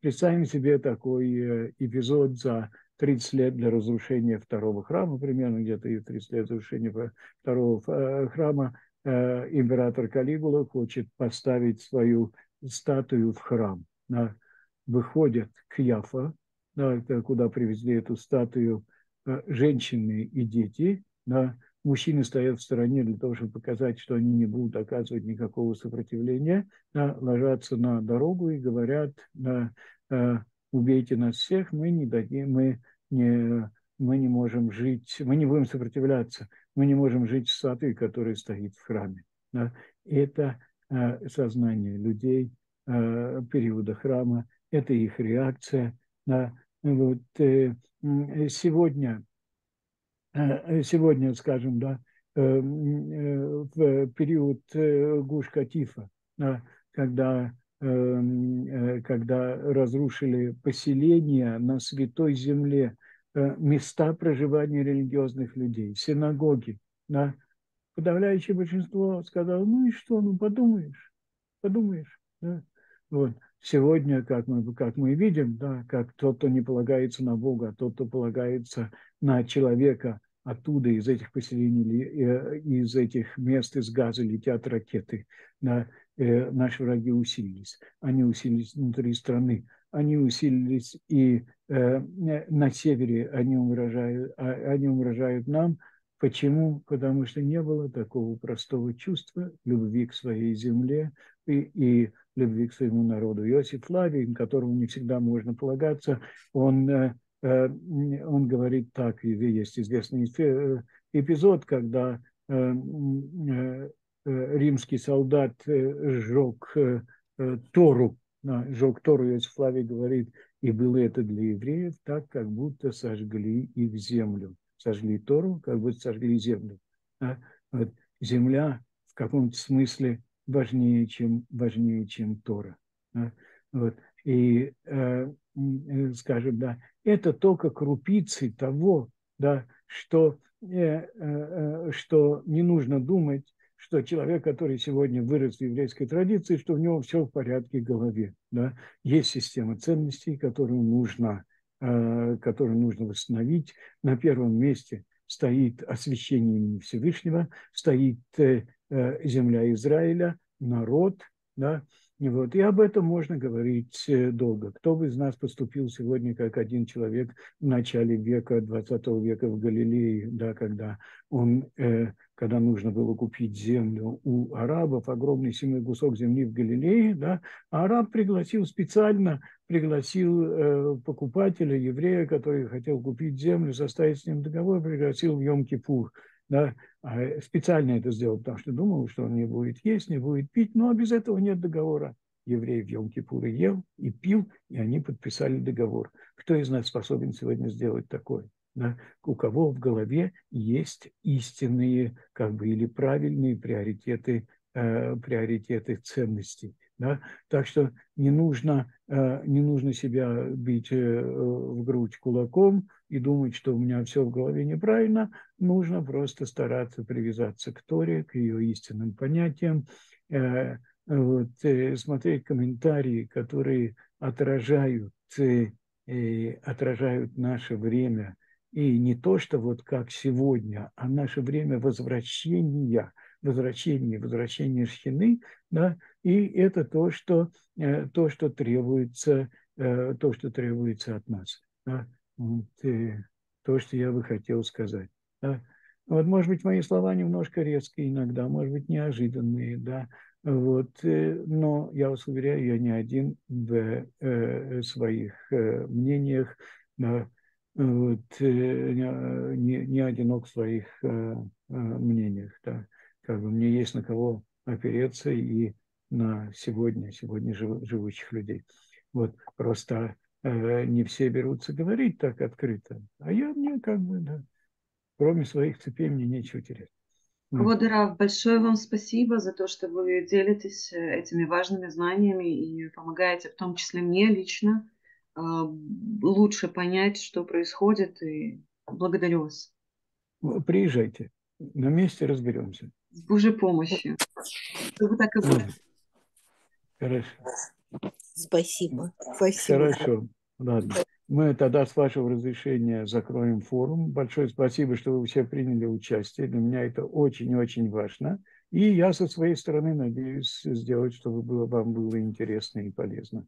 Speaker 1: Представим себе такой э, эпизод за 30 лет для разрушения второго храма, примерно где-то и 30 лет разрушения второго э, храма. Э, император Калигула хочет поставить свою статую в храм. Выходят к Яфа, куда привезли эту статую женщины и дети, мужчины стоят в стороне для того, чтобы показать, что они не будут оказывать никакого сопротивления, ложатся на дорогу и говорят, э, убейте нас всех, мы не дадим, мы не, мы не можем жить, мы не будем сопротивляться, мы не можем жить в статуе, которая стоит в храме. Да. Это э, сознание людей э, периода храма, это их реакция. Да. Вот, э, сегодня сегодня, скажем, да, в период Гуш-Катифа, когда, когда разрушили поселения на Святой Земле, места проживания религиозных людей, синагоги, да, подавляющее большинство сказало, ну и что, ну подумаешь, подумаешь. Да? Вот. Сегодня, как мы, как мы видим, да, как тот, кто не полагается на Бога, а тот, кто полагается на человека, оттуда, из этих поселений, э, из этих мест, из газа летят ракеты. На, э, наши враги усилились. Они усилились внутри страны. Они усилились и э, на севере они угрожают, а, они угрожают нам. Почему? Потому что не было такого простого чувства любви к своей земле и, и любви к своему народу. Иосиф Флавий, которому не всегда можно полагаться, он э, Э, он говорит так, и есть известный э, эпизод, когда римский солдат сжег Тору, сжег Тору, Иосиф Флавий говорит, и было это для евреев так, как будто сожгли их землю. Сожгли Тору, как будто сожгли землю. Вот. Земля в каком-то смысле важнее, чем, важнее, чем Тора. Вот. И, скажем, да, это только крупицы того, да, что, э, э, э, что не нужно думать, что человек, который сегодня вырос в еврейской традиции, что у него все в порядке в голове. Да? Есть система ценностей, которую нужно, э, которую нужно восстановить. На первом месте стоит освящение имени Всевышнего, стоит э, э, земля Израиля, народ, да, вот. И об этом можно говорить э, долго. Кто бы из нас поступил сегодня как один человек в начале века, 20 века в Галилее, да, когда, он, э, когда нужно было купить землю у арабов, огромный семей кусок земли в Галилее, да, а араб пригласил специально, пригласил э, покупателя, еврея, который хотел купить землю, составить с ним договор, пригласил в Йом-Кипур – да, а специально это сделал, потому что думал, что он не будет есть, не будет пить, но без этого нет договора. еврей в Йом-Кипур ел и пил, и они подписали договор. Кто из нас способен сегодня сделать такое? Да? У кого в голове есть истинные как бы, или правильные приоритеты, э, приоритеты ценностей. Да? Так что не нужно, э, не нужно себя бить э, в грудь кулаком и думать, что у меня все в голове неправильно. Нужно просто стараться привязаться к Торе, к ее истинным понятиям, э, вот, смотреть комментарии, которые отражают, отражают наше время. И не то, что вот как сегодня, а наше время возвращения – возвращение, возвращение шхины, да, и это то, что, э, то, что требуется, э, то, что требуется от нас. Да. Вот, то, что я бы хотел сказать. Да. Вот, может быть, мои слова немножко резкие иногда, может быть, неожиданные, да, вот, э, но я вас уверяю, я не один в э, своих э, мнениях, да, вот, э, не, не одинок в своих э, э, мнениях, да как бы мне есть на кого опереться и на сегодня, сегодня жив, живущих людей. Вот просто э, не все берутся говорить так открыто, а я мне как бы, да, кроме своих цепей мне нечего терять.
Speaker 3: Вот, Раф, большое вам спасибо за то, что вы делитесь э, этими важными знаниями и помогаете, в том числе мне лично, э, лучше понять, что происходит, и благодарю вас.
Speaker 1: Приезжайте, на месте разберемся.
Speaker 3: С Божьей помощью. Чтобы так и было.
Speaker 1: Хорошо.
Speaker 4: Спасибо. Спасибо.
Speaker 1: Хорошо. Ладно. Мы тогда с вашего разрешения закроем форум. Большое спасибо, что вы все приняли участие. Для меня это очень-очень важно. И я со своей стороны надеюсь сделать, чтобы было, вам было интересно и полезно.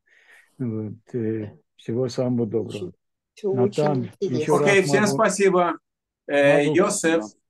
Speaker 1: Вот. Э, всего самого доброго.
Speaker 5: Натан, Окей, раз всем могу... спасибо. Э, Йосеф,